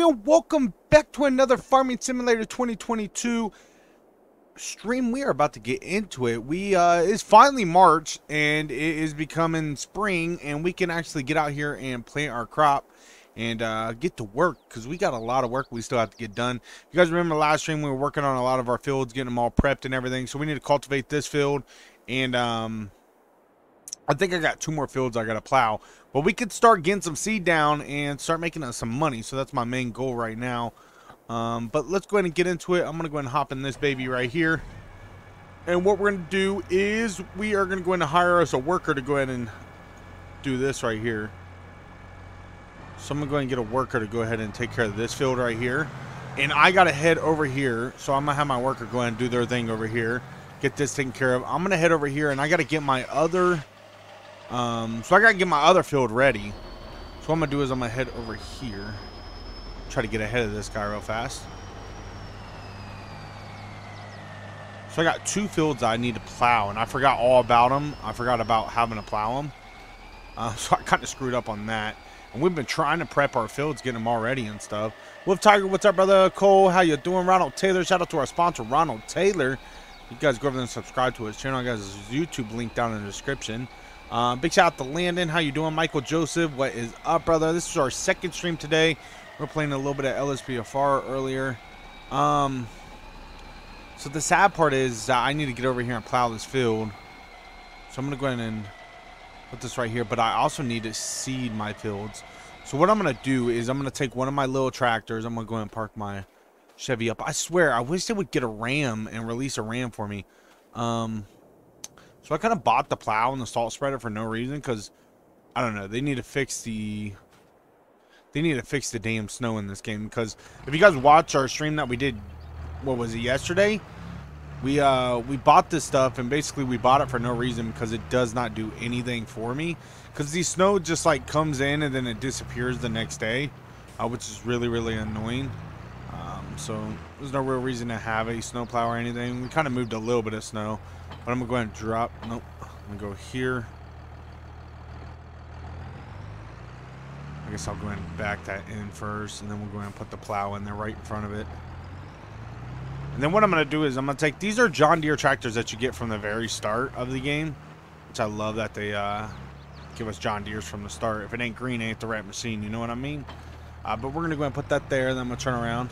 and welcome back to another Farming Simulator 2022 stream. We are about to get into it. We uh, it's finally March, and it is becoming spring, and we can actually get out here and plant our crop and uh, get to work because we got a lot of work we still have to get done. You guys remember last stream we were working on a lot of our fields, getting them all prepped and everything. So we need to cultivate this field, and um, I think I got two more fields I got to plow. But we could start getting some seed down and start making us some money. So that's my main goal right now. Um, but let's go ahead and get into it. I'm going to go ahead and hop in this baby right here. And what we're going to do is we are going to go ahead and hire us a worker to go ahead and do this right here. So I'm going to go ahead and get a worker to go ahead and take care of this field right here. And I got to head over here. So I'm going to have my worker go ahead and do their thing over here. Get this taken care of. I'm going to head over here and I got to get my other um, so I gotta get my other field ready. So what I'm gonna do is I'm gonna head over here. Try to get ahead of this guy real fast. So I got two fields I need to plow, and I forgot all about them. I forgot about having to plow them. Uh, so I kind of screwed up on that. And we've been trying to prep our fields, getting them all ready and stuff. Wolf Tiger, what's up, brother? Cole, how you doing? Ronald Taylor, shout out to our sponsor, Ronald Taylor. You guys go over there and subscribe to his channel. I got his YouTube link down in the description. Uh, big shout out to Landon. How you doing? Michael Joseph. What is up, brother? This is our second stream today. We're playing a little bit of LSPDFR earlier. Um, so the sad part is uh, I need to get over here and plow this field. So I'm going to go ahead and put this right here. But I also need to seed my fields. So what I'm going to do is I'm going to take one of my little tractors. I'm going to go and park my Chevy up. I swear, I wish they would get a ram and release a ram for me. Um, so I kind of bought the plow and the salt spreader for no reason because I don't know. They need to fix the they need to fix the damn snow in this game because if you guys watch our stream that we did, what was it yesterday? We uh we bought this stuff and basically we bought it for no reason because it does not do anything for me because the snow just like comes in and then it disappears the next day, uh, which is really really annoying. Um, so there's no real reason to have a snowplow or anything. We kind of moved a little bit of snow. But I'm going to go ahead and drop. Nope. I'm going to go here. I guess I'll go ahead and back that in first. And then we'll go ahead and put the plow in there right in front of it. And then what I'm going to do is I'm going to take... These are John Deere tractors that you get from the very start of the game. Which I love that they uh, give us John Deere's from the start. If it ain't green, it ain't the right machine. You know what I mean? Uh, but we're going to go ahead and put that there. and Then I'm going to turn around.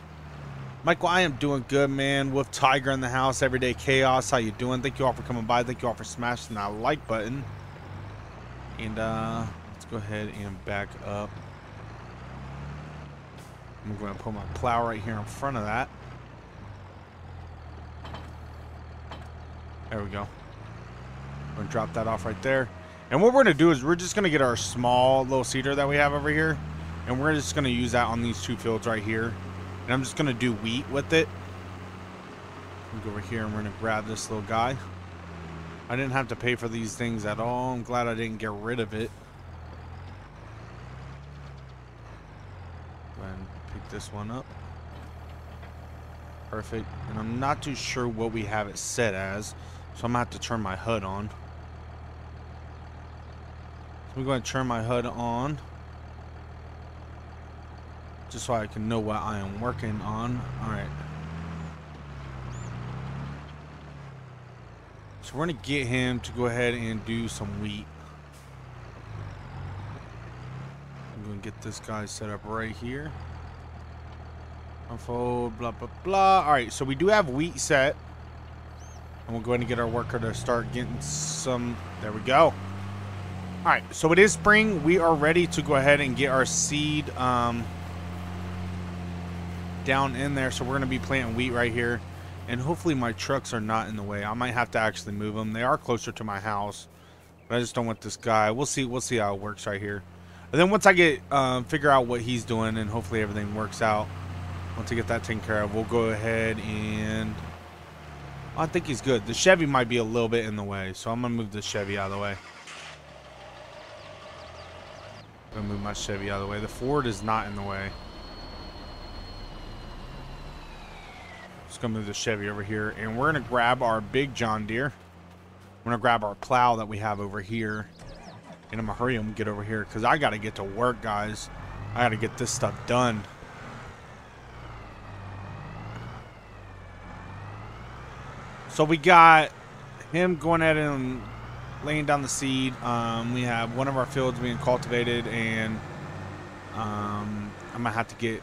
Michael, I am doing good, man. With Tiger in the house, everyday chaos. How you doing? Thank you all for coming by. Thank you all for smashing that like button. And uh, let's go ahead and back up. I'm going to put my plow right here in front of that. There we go. Going to drop that off right there. And what we're going to do is we're just going to get our small little seeder that we have over here. And we're just going to use that on these two fields right here. And I'm just going to do wheat with it. Go over here and we're going to grab this little guy. I didn't have to pay for these things at all. I'm glad I didn't get rid of it. Go and pick this one up. Perfect. And I'm not too sure what we have it set as. So I'm going to have to turn my HUD on. So I'm going to turn my HUD on just so I can know what I am working on. Alright. So we're going to get him to go ahead and do some wheat. I'm going to get this guy set up right here. Unfold, blah, blah, blah. Alright, so we do have wheat set. And we'll go ahead and get our worker to start getting some... There we go. Alright, so it is spring. We are ready to go ahead and get our seed... Um, down in there. So we're going to be planting wheat right here. And hopefully my trucks are not in the way. I might have to actually move them. They are closer to my house. But I just don't want this guy. We'll see. We'll see how it works right here. And then once I get um, figure out what he's doing and hopefully everything works out. Once I get that taken care of, we'll go ahead and I think he's good. The Chevy might be a little bit in the way, so I'm gonna move the Chevy out of the way. I'm gonna move my Chevy out of the way. The Ford is not in the way. Come to the Chevy over here, and we're going to grab our big John Deere. We're going to grab our plow that we have over here, and I'm going to hurry and get over here because I got to get to work, guys. I got to get this stuff done. So we got him going ahead and laying down the seed. Um, we have one of our fields being cultivated, and um, I'm going to have to get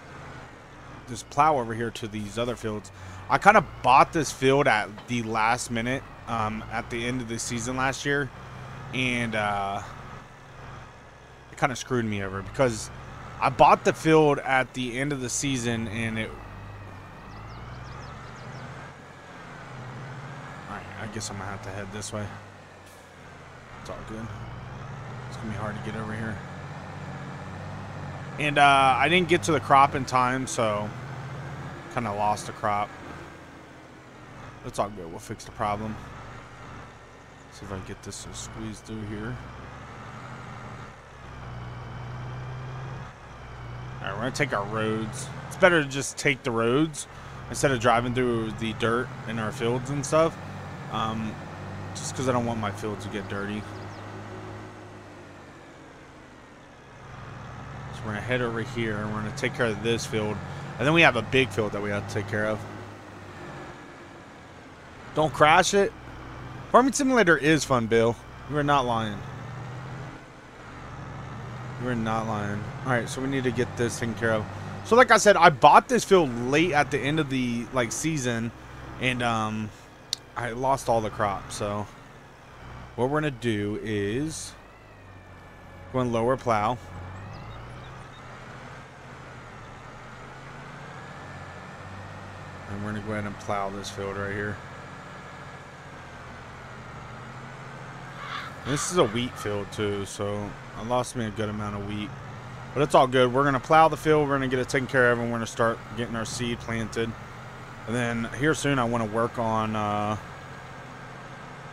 this plow over here to these other fields. I kind of bought this field at the last minute um, at the end of the season last year, and uh, it kind of screwed me over because I bought the field at the end of the season, and it. Alright, I guess I'm gonna have to head this way. It's all good. It's gonna be hard to get over here. And uh, I didn't get to the crop in time, so kind of lost the crop. It's all good. We'll fix the problem. See if I can get this to squeeze through here. Alright, we're going to take our roads. It's better to just take the roads instead of driving through the dirt in our fields and stuff. Um, just because I don't want my fields to get dirty. So we're going to head over here. and We're going to take care of this field. And then we have a big field that we have to take care of. Don't crash it. Farming Simulator is fun, Bill. You are not lying. You are not lying. Alright, so we need to get this taken care of. So like I said, I bought this field late at the end of the like season. And um I lost all the crop. So what we're to do is go and lower plow. And we're to go ahead and plow this field right here. This is a wheat field too, so I lost me a good amount of wheat. But it's all good. We're going to plow the field. We're going to get it taken care of, and we're going to start getting our seed planted. And then here soon, I want to work on. Uh,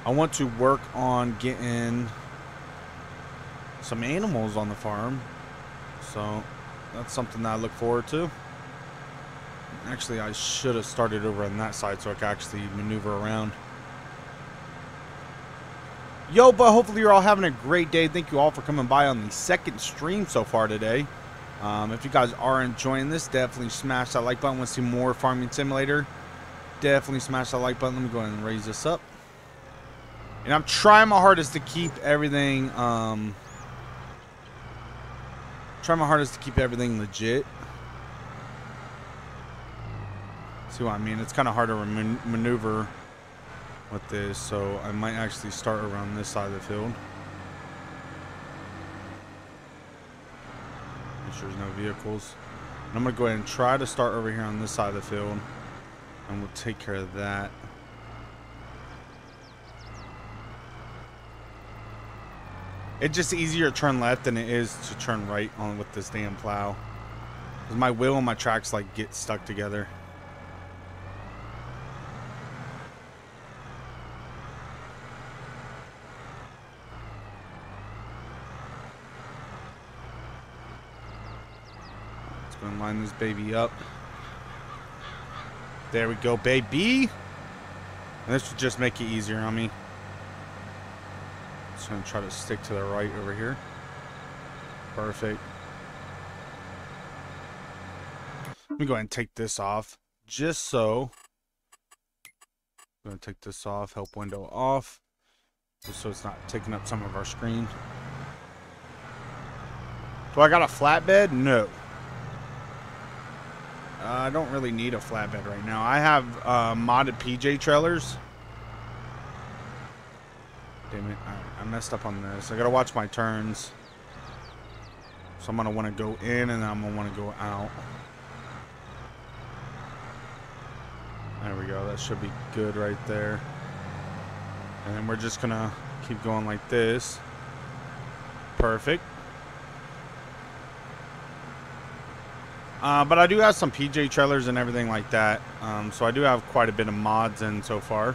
I want to work on getting some animals on the farm. So that's something that I look forward to. Actually, I should have started over on that side so I could actually maneuver around. Yo, but hopefully you're all having a great day. Thank you all for coming by on the second stream so far today. Um, if you guys are enjoying this, definitely smash that like button. Want to see more Farming Simulator? Definitely smash that like button. Let me go ahead and raise this up. And I'm trying my hardest to keep everything, um, trying my hardest to keep everything legit. See what I mean? It's kind of hard to maneuver with this, so I might actually start around this side of the field. Make sure there's no vehicles. And I'm going to go ahead and try to start over here on this side of the field, and we'll take care of that. It's just easier to turn left than it is to turn right on with this damn plow. My wheel and my tracks like get stuck together. Line this baby up. There we go, baby. And this should just make it easier on me. Just gonna try to stick to the right over here. Perfect. Let me go ahead and take this off. Just so. I'm gonna take this off, help window off. Just so it's not taking up some of our screen. Do I got a flatbed? No. Uh, I don't really need a flatbed right now. I have uh, modded PJ trailers. Damn it. I, I messed up on this. I gotta watch my turns. So I'm gonna want to go in and I'm gonna want to go out. There we go. That should be good right there. And then we're just gonna keep going like this. Perfect. Uh, but I do have some PJ trailers and everything like that. Um, so I do have quite a bit of mods in so far.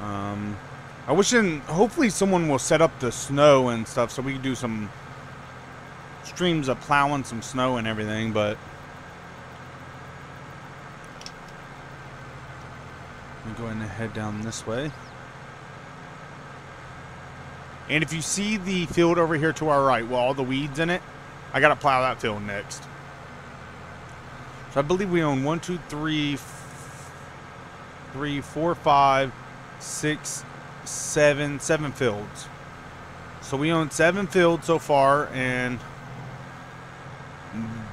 Um, I wish in, hopefully someone will set up the snow and stuff so we can do some streams of plowing some snow and everything, but me going to head down this way. And if you see the field over here to our right, with all the weeds in it, I got to plow that field next. So I believe we own one, two, three, three, four, five, six, seven, seven fields. So we own seven fields so far, and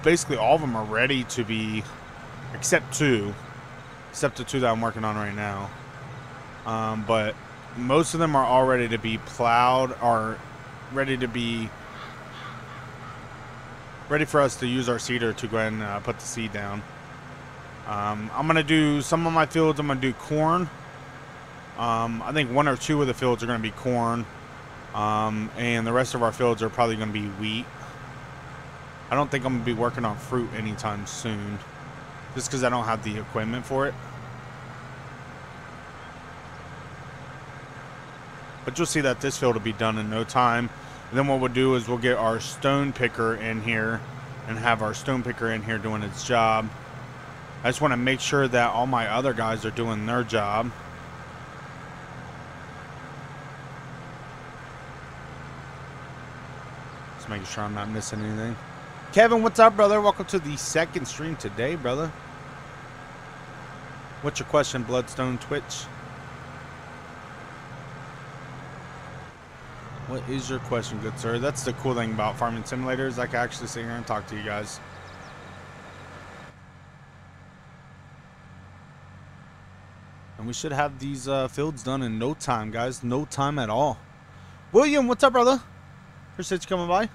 basically all of them are ready to be, except two, except the two that I'm working on right now. Um, but most of them are all ready to be plowed, are ready to be ready for us to use our seeder to go ahead and uh, put the seed down. Um, I'm gonna do some of my fields. I'm gonna do corn. Um, I think one or two of the fields are gonna be corn, um, and the rest of our fields are probably gonna be wheat. I don't think I'm gonna be working on fruit anytime soon, just because I don't have the equipment for it. But you'll see that this field will be done in no time. Then what we'll do is we'll get our stone picker in here and have our stone picker in here doing its job. I just want to make sure that all my other guys are doing their job. Just making sure I'm not missing anything. Kevin, what's up, brother? Welcome to the second stream today, brother. What's your question, Bloodstone Twitch? What is your question, good sir? That's the cool thing about farming simulators. I can actually sit here and talk to you guys. And we should have these uh, fields done in no time, guys. No time at all. William, what's up, brother? Appreciate you coming by.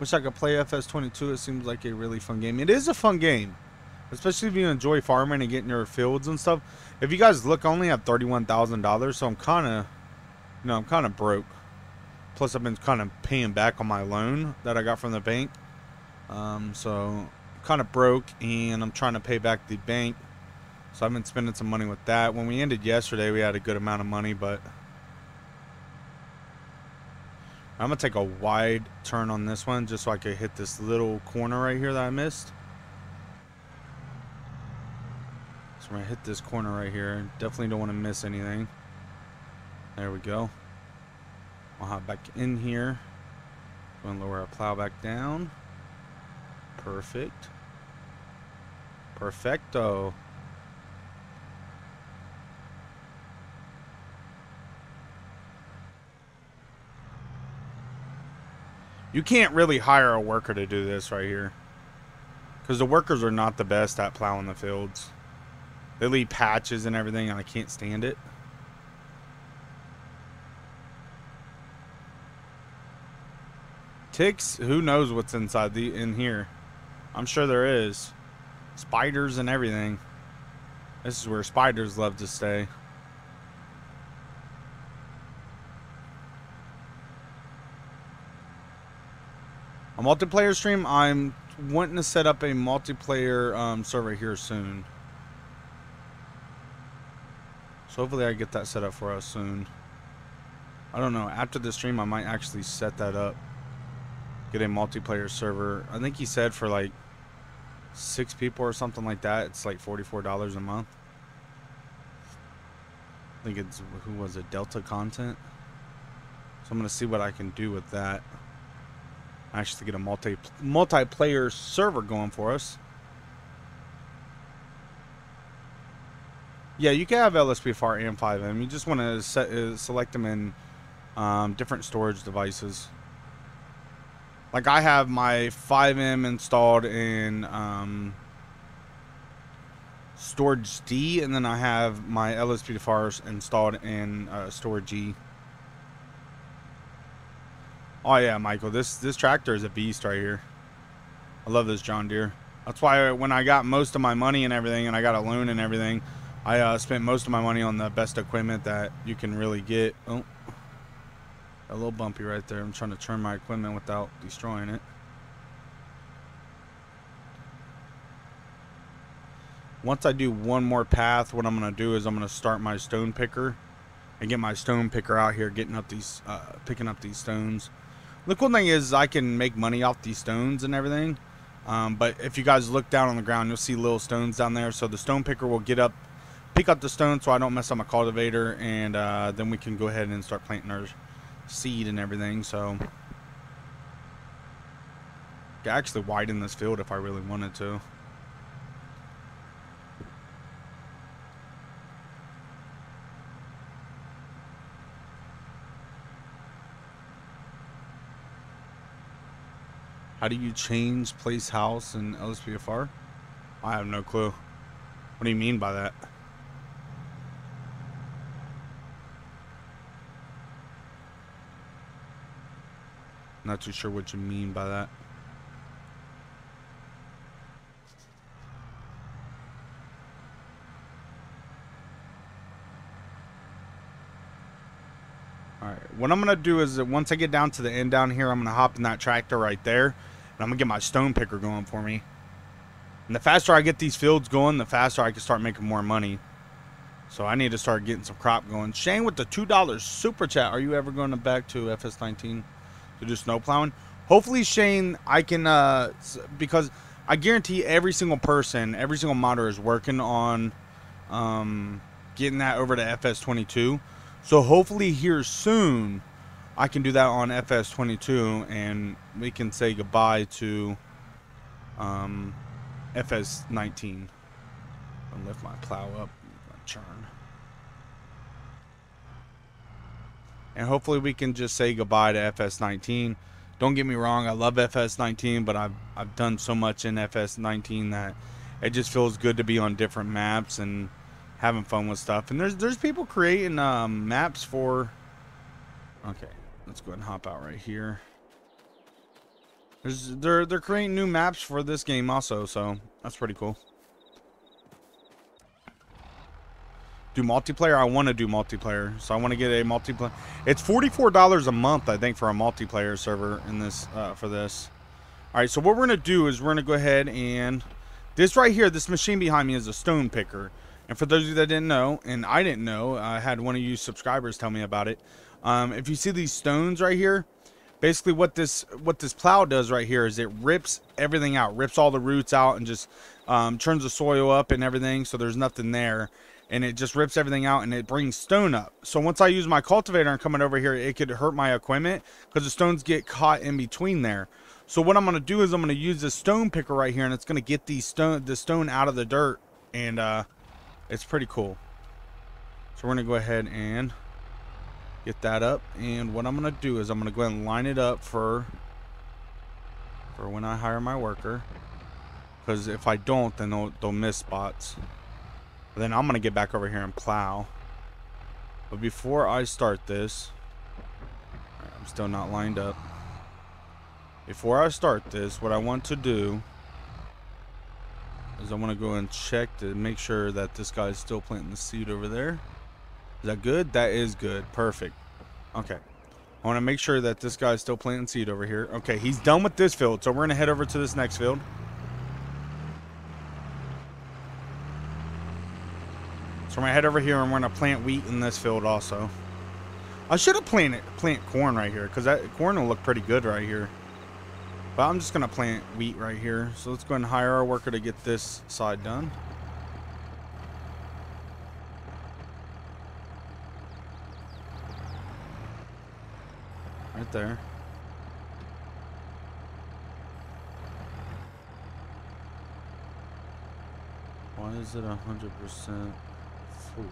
Wish I could play FS22. It seems like a really fun game. It is a fun game. Especially if you enjoy farming and getting your fields and stuff. If you guys look, I only have $31,000. So I'm kind of, you know, I'm kind of broke. Plus, I've been kind of paying back on my loan that I got from the bank. Um, so, kind of broke. And I'm trying to pay back the bank so I've been spending some money with that. When we ended yesterday, we had a good amount of money, but I'm going to take a wide turn on this one just so I can hit this little corner right here that I missed. So I'm going to hit this corner right here. Definitely don't want to miss anything. There we go. I'll hop back in here. Going to lower our plow back down. Perfect. Perfecto. You can't really hire a worker to do this right here. Because the workers are not the best at plowing the fields. They leave patches and everything, and I can't stand it. Ticks, who knows what's inside the in here. I'm sure there is. Spiders and everything. This is where spiders love to stay. A multiplayer stream? I'm wanting to set up a multiplayer um, server here soon. So hopefully I get that set up for us soon. I don't know. After the stream, I might actually set that up. Get a multiplayer server. I think he said for like six people or something like that, it's like $44 a month. I think it's, who was it, Delta Content? So I'm going to see what I can do with that I actually get a multi multiplayer server going for us. Yeah, you can have LSPDFR and FiveM. You just want to set, uh, select them in um, different storage devices. Like I have my FiveM installed in um, Storage D, and then I have my LSPDFRs installed in uh, Storage G. Oh yeah, Michael, this this tractor is a beast right here. I love this John Deere. That's why when I got most of my money and everything, and I got a loan and everything, I uh, spent most of my money on the best equipment that you can really get. Oh, a little bumpy right there. I'm trying to turn my equipment without destroying it. Once I do one more path, what I'm going to do is I'm going to start my stone picker and get my stone picker out here, getting up these, uh, picking up these stones. The cool thing is I can make money off these stones and everything. Um, but if you guys look down on the ground, you'll see little stones down there. So the stone picker will get up, pick up the stone so I don't mess up my cultivator. And uh, then we can go ahead and start planting our seed and everything, so could actually widen this field if I really wanted to. How do you change place house in LSPDFR? I have no clue. What do you mean by that? Not too sure what you mean by that. Alright, what I'm going to do is that once I get down to the end down here, I'm going to hop in that tractor right there. And I'm going to get my stone picker going for me. And the faster I get these fields going, the faster I can start making more money. So I need to start getting some crop going. Shane with the $2 super chat. Are you ever going to back to FS19 to do snow plowing? Hopefully, Shane, I can, uh, because I guarantee every single person, every single modder is working on um, getting that over to FS22. So hopefully here soon, I can do that on FS22 and we can say goodbye to um, FS19. I'll lift my plow up, churn. And hopefully we can just say goodbye to FS19. Don't get me wrong, I love FS19, but I've, I've done so much in FS19 that it just feels good to be on different maps and having fun with stuff. And there's there's people creating um, maps for. Okay, let's go ahead and hop out right here. There's they're they're creating new maps for this game also, so that's pretty cool. Do multiplayer? I want to do multiplayer, so I want to get a multiplayer. It's forty-four dollars a month, I think, for a multiplayer server in this uh, for this. All right, so what we're gonna do is we're gonna go ahead and this right here, this machine behind me is a stone picker. And for those of you that didn't know, and I didn't know, I had one of you subscribers tell me about it. Um, if you see these stones right here, basically what this what this plow does right here is it rips everything out, rips all the roots out, and just um, turns the soil up and everything, so there's nothing there. And it just rips everything out and it brings stone up. So once I use my cultivator and coming over here, it could hurt my equipment because the stones get caught in between there. So what I'm going to do is I'm going to use this stone picker right here and it's going to get these stone the stone out of the dirt and uh, it's pretty cool. So we're going to go ahead and get that up. And what I'm going to do is I'm going to go ahead and line it up for, for when I hire my worker. Because if I don't, then they'll, they'll miss spots. Then I'm going to get back over here and plow. But before I start this, I'm still not lined up. Before I start this, what I want to do is I want to go and check to make sure that this guy is still planting the seed over there. Is that good? That is good. Perfect. Okay. I want to make sure that this guy is still planting seed over here. Okay, he's done with this field, so we're going to head over to this next field. So going to head over here and we're to plant wheat in this field also. I should have planted plant corn right here because that corn will look pretty good right here. But I'm just to plant wheat right here. So let's go and hire our worker to get this side done. Right there. Why is it a hundred percent full?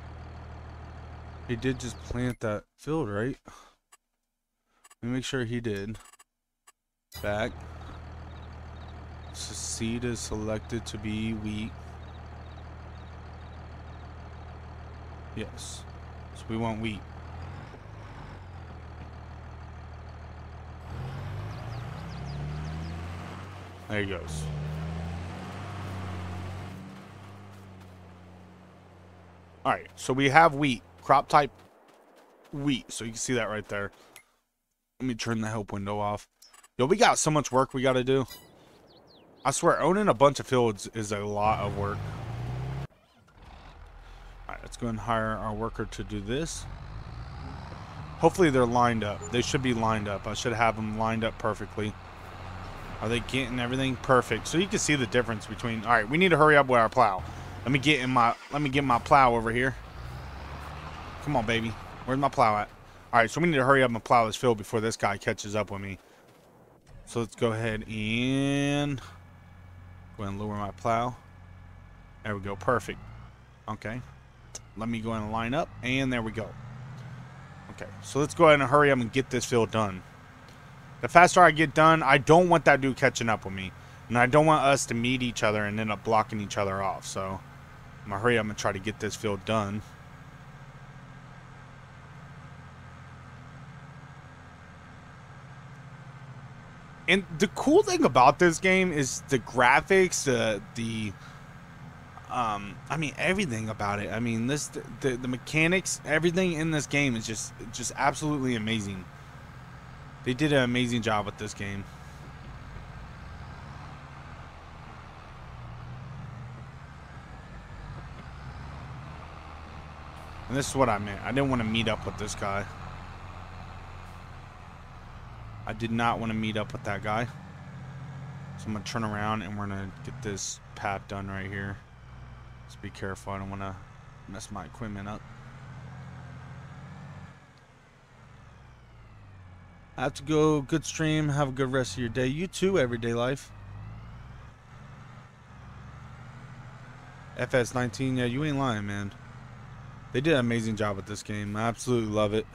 He did just plant that field, right? Let me make sure he did. Back. So seed is selected to be wheat. Yes. So we want wheat. There he goes. Alright, so we have wheat. Crop type wheat. So you can see that right there. Let me turn the help window off. Yo, we got so much work we got to do. I swear, owning a bunch of fields is a lot of work. Alright, let's go and hire our worker to do this. Hopefully they're lined up. They should be lined up. I should have them lined up perfectly. Are they getting everything perfect? So you can see the difference between... Alright, we need to hurry up with our plow. Let me get in my... Let me get my plow over here. Come on, baby. Where's my plow at? Alright, so we need to hurry up and plow this field before this guy catches up with me. So let's go ahead and go ahead and lower my plow. There we go. Perfect. Okay. Let me go ahead and line up. And there we go. Okay. So let's go ahead and hurry up and get this field done. The faster I get done, I don't want that dude catching up with me. And I don't want us to meet each other and end up blocking each other off. So I'm going to hurry up and try to get this field done. And the cool thing about this game is the graphics, the the um, I mean everything about it. I mean this the, the mechanics, everything in this game is just just absolutely amazing. They did an amazing job with this game. And this is what I meant. I didn't want to meet up with this guy. I did not want to meet up with that guy. So I'm going to turn around and we're going to get this path done right here. Just be careful. I don't want to mess my equipment up. I have to go. Good stream. Have a good rest of your day. You too, everyday life. FS19. Yeah, you ain't lying, man. They did an amazing job with this game. I absolutely love it.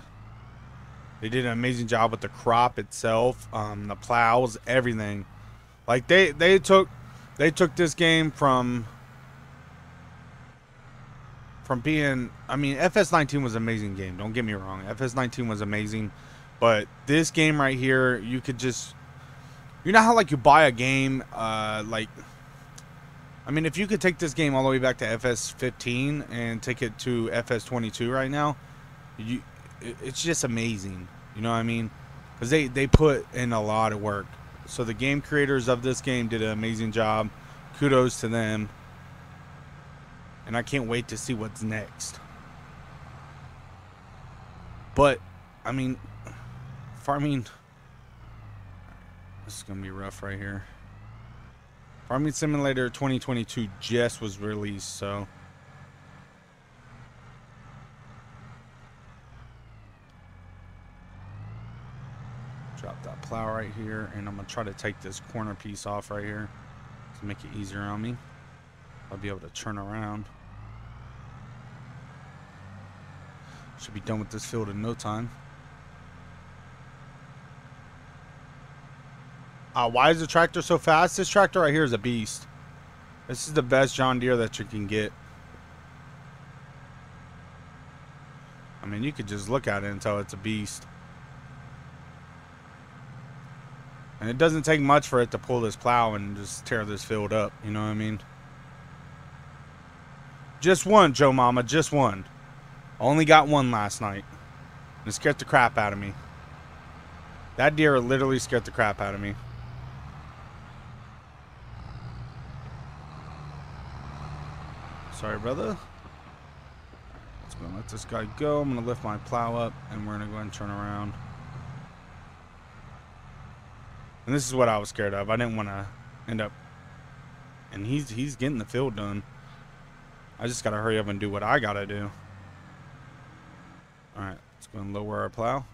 They did an amazing job with the crop itself, um, the plows, everything. Like they they took they took this game from from being I mean FS19 was an amazing game. Don't get me wrong. FS19 was amazing, but this game right here, you could just you know how like you buy a game uh like I mean if you could take this game all the way back to FS15 and take it to FS22 right now, you it's just amazing. You know what I mean? Because they, they put in a lot of work. So the game creators of this game did an amazing job. Kudos to them. And I can't wait to see what's next. But, I mean, farming. This is going to be rough right here. Farming Simulator 2022 just was released, so Drop that plow right here, and I'm to try to take this corner piece off right here to make it easier on me. I'll be able to turn around. Should be done with this field in no time. Uh, why is the tractor so fast? This tractor right here is a beast. This is the best John Deere that you can get. I mean, you could just look at it and tell it's a beast. And it doesn't take much for it to pull this plow and just tear this field up. You know what I mean? Just one, Joe Mama. Just one. Only got one last night. And it scared the crap out of me. That deer literally scared the crap out of me. Sorry, brother. Let's go let this guy go. I'm to lift my plow up and we're to go and turn around. And this is what I was scared of. I didn't want to end up. And he's he's getting the field done. I just got to hurry up and do what I got to do. All right, let's go and lower our plow.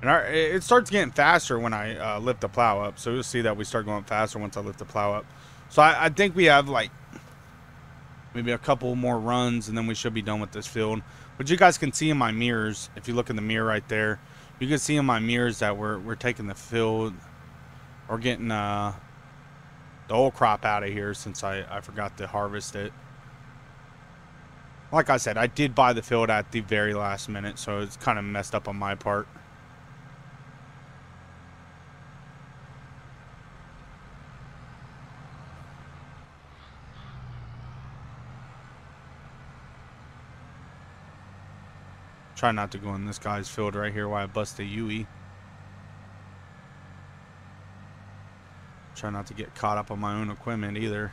And our, it starts getting faster when I uh, lift the plow up. So you'll see that we start going faster once I lift the plow up. So I, I think we have like maybe a couple more runs and then we should be done with this field. But you guys can see in my mirrors, if you look in the mirror right there, you can see in my mirrors that we're, we're taking the field or getting uh, the old crop out of here since I, I forgot to harvest it. Like I said, I did buy the field at the very last minute, so it's kind of messed up on my part. Try not to go in this guy's field right here while I bust a Yui. Try not to get caught up on my own equipment either.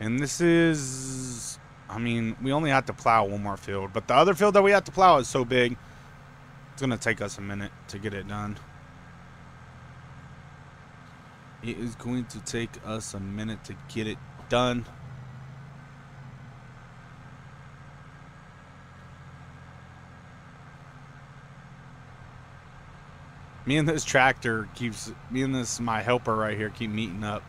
And this is, I mean, we only have to plow one more field. But the other field that we have to plow is so big, it's going to take us a minute to get it done. It is going to take us a minute to get it done. Me and this tractor keeps, me and this, my helper right here, keep meeting up.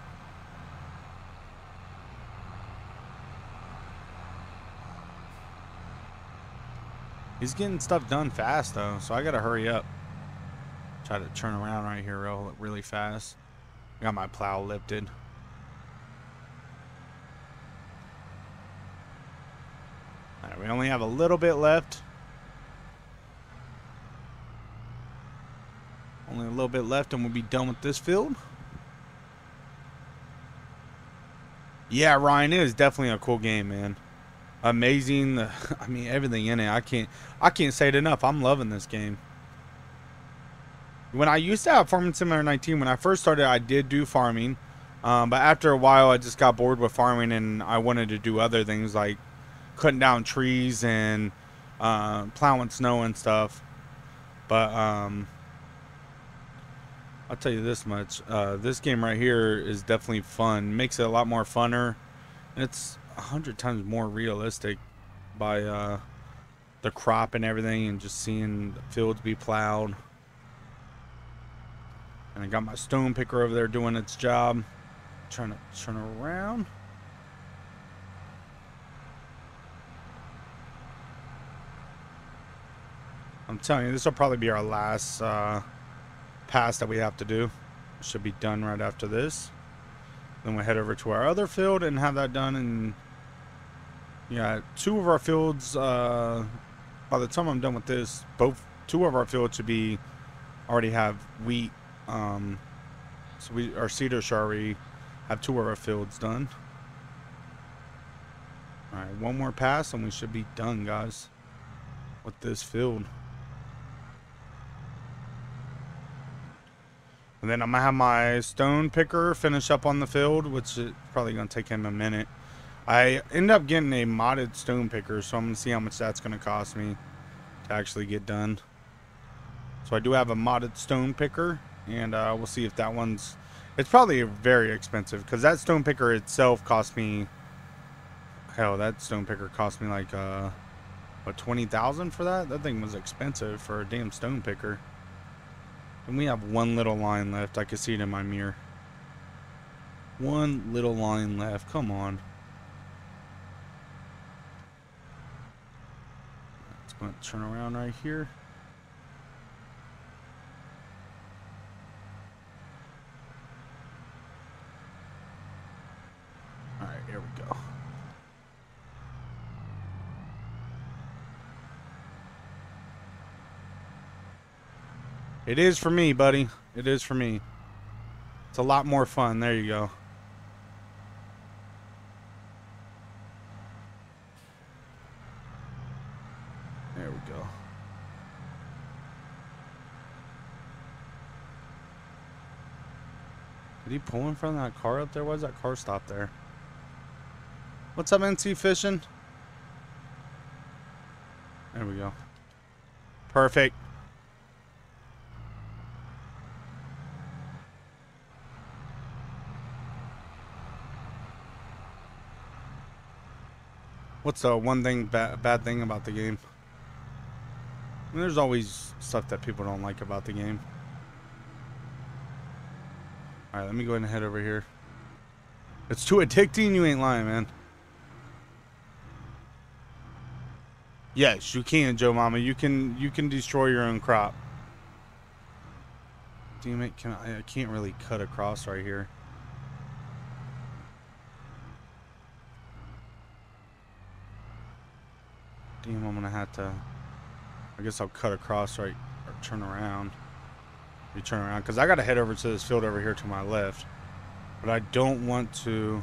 He's getting stuff done fast though, so I gotta hurry up. Try to turn around right here real, really fast. Got my plow lifted. Alright, we only have a little bit left. Only a little bit left and we'll be done with this field. Yeah, Ryan, it is definitely a cool game, man. Amazing. I mean, everything in it. I can't, I can't say it enough. I'm loving this game. When I used to have Farming Simulator 19, when I first started, I did do farming. Um, but after a while, I just got bored with farming and I wanted to do other things like cutting down trees and uh, plowing snow and stuff. But um, I'll tell you this much: uh, this game right here is definitely fun. Makes it a lot more funner. And it's a hundred times more realistic by uh, the crop and everything, and just seeing the fields be plowed. And I got my stone picker over there doing its job. Trying to turn around. I'm telling you, this will probably be our last uh, pass that we have to do. Should be done right after this. Then we'll head over to our other field and have that done. And yeah, two of our fields, uh, by the time I'm done with this, both two of our fields should be already have wheat. Um, so we our seeder already have two of our fields done. All right, one more pass and we should be done, guys, with this field. And then I'm to have my stone picker finish up on the field, which is probably to take him a minute. I end up getting a modded stone picker, so I'm to see how much that's to cost me to actually get done. So I do have a modded stone picker, and uh, we'll see if that one's... It's probably very expensive, because that stone picker itself cost me... Hell, that stone picker cost me like, uh, what, 20000 for that? That thing was expensive for a damn stone picker. And we have one little line left. I can see it in my mirror. One little line left. Come on. To turn around right here. Alright, here we go. It is for me, buddy. It is for me. It's a lot more fun. There you go. There we go. Did he pull in front of that car up there? Why's that car stop there? What's up, NC Fishing? There we go. Perfect. What's the one thing ba bad thing about the game? I mean, there's always stuff that people don't like about the game. Alright, let me go ahead and head over here. It's too addicting, you ain't lying, man. Yes, you can, Joe Mama. You can you can destroy your own crop. Damn it, can I, I can't really cut across right here. Damn, I'm gonna have to. I guess I'll cut across right or turn around. You turn around because I gotta head over to this field over here to my left, but I don't want to.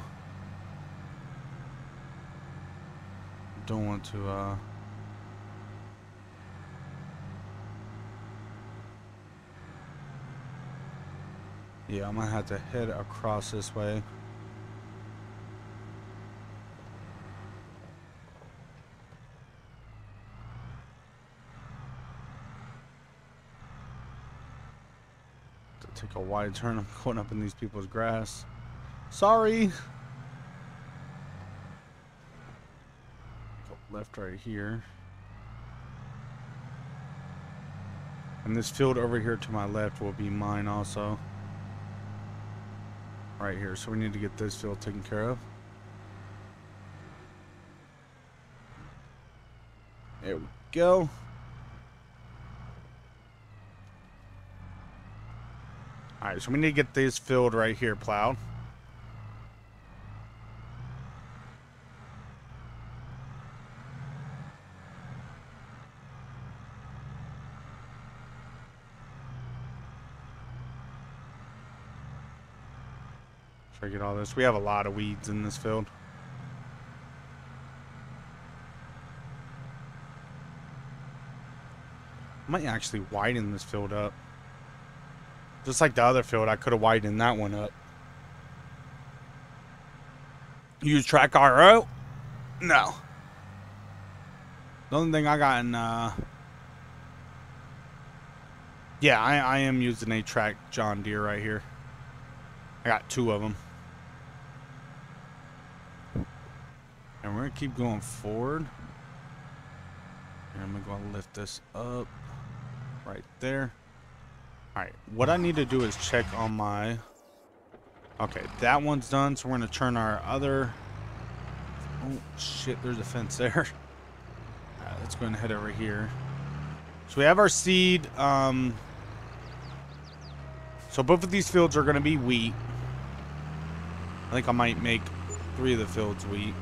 Don't want to. uh... Yeah, I'm gonna have to head across this way. take a wide turn. I'm going up in these people's grass. Sorry. Go left right here. And this field over here to my left will be mine also right here. So we need to get this field taken care of. There we go. Alright, so we need to get this field right here plowed. To get all this. We have a lot of weeds in this field. I might actually widen this field up. Just like the other field, I could have widened that one up. Use track RO? No. The only thing I got in, uh... Yeah, I, I am using a track John Deere right here. I got two of them. And we're going to keep going forward. And I'm going to lift this up right there. Alright, what I need to do is check on my... Okay, that one's done, so we're going to turn our other... Oh, shit, there's a fence there. Alright, let's go and head over here. So we have our seed. Um, so both of these fields are going to be wheat. I think I might make three of the fields wheat.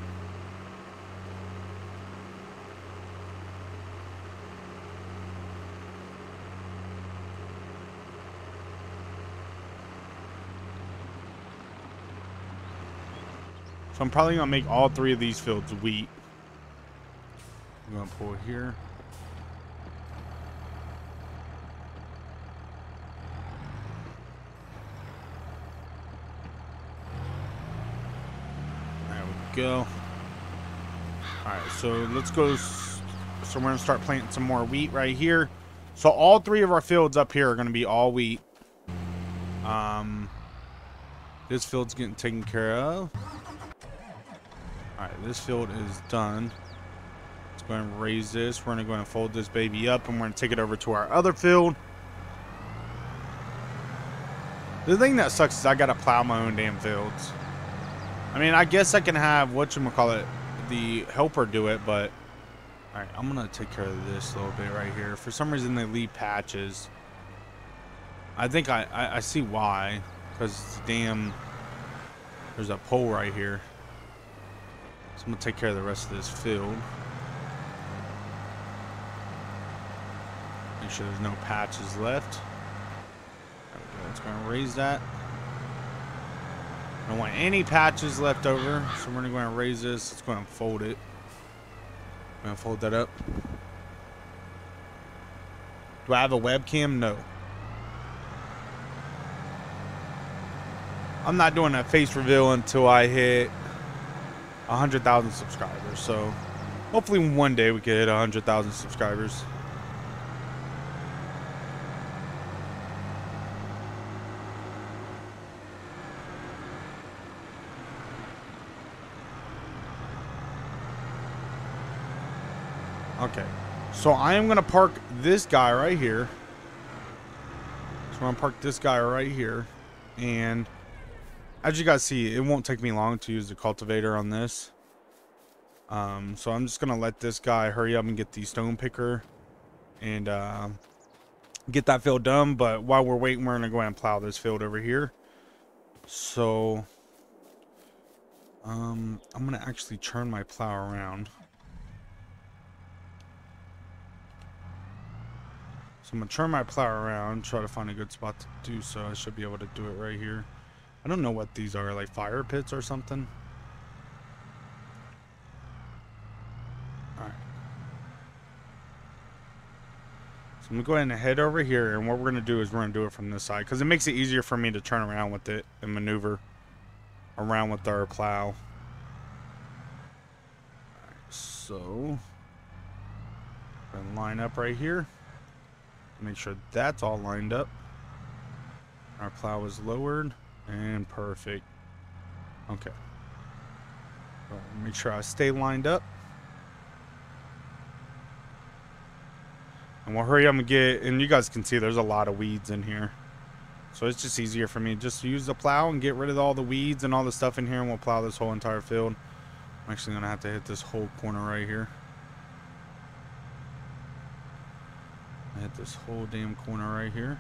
So I'm probably going to make all three of these fields wheat. I'm going to pull here. There we go. Alright, so let's go. So we're going to start planting some more wheat right here. So all three of our fields up here are going to be all wheat. Um, this field's getting taken care of. This field is done. Let's go and raise this. We're going to go and fold this baby up and we're going to take it over to our other field. The thing that sucks is I got to plow my own damn fields. I mean, I guess I can have, whatchamacallit, the helper do it, but... Alright, I'm going to take care of this little bit right here. For some reason, they leave patches. I think I, I, I see why. Because, it's damn, there's a pole right here. So I'm going to take care of the rest of this field. Make sure there's no patches left. There we go. Let's go and raise that. I don't want any patches left over, so we're going to raise this. Let's go and fold it. I'm going to fold that up. Do I have a webcam? No. I'm not doing a face reveal until I hit 100,000 subscribers. So hopefully one day we could get 100,000 subscribers. Okay. So I am going to park this guy right here. So I'm going to park this guy right here. And as you guys see, it won't take me long to use the cultivator on this. Um, so I'm just going to let this guy hurry up and get the stone picker and uh, get that field done. But while we're waiting, we're going to go ahead and plow this field over here. So um, I'm going to actually turn my plow around. So I'm going to turn my plow around, try to find a good spot to do so. I should be able to do it right here. I don't know what these are, like fire pits or something. Alright. So I'm going to go ahead and head over here, and what we're going to do is we're going to do it from this side, because it makes it easier for me to turn around with it and maneuver around with our plow. so, and line up right here. Make sure that's all lined up. Our plow is lowered. And perfect. Okay. make sure I stay lined up. And we'll hurry up and get, and you guys can see there's a lot of weeds in here. So it's just easier for me to just use the plow and get rid of all the weeds and all the stuff in here and we'll plow this whole entire field. I'm actually going to have to hit this whole corner right here. I hit this whole damn corner right here.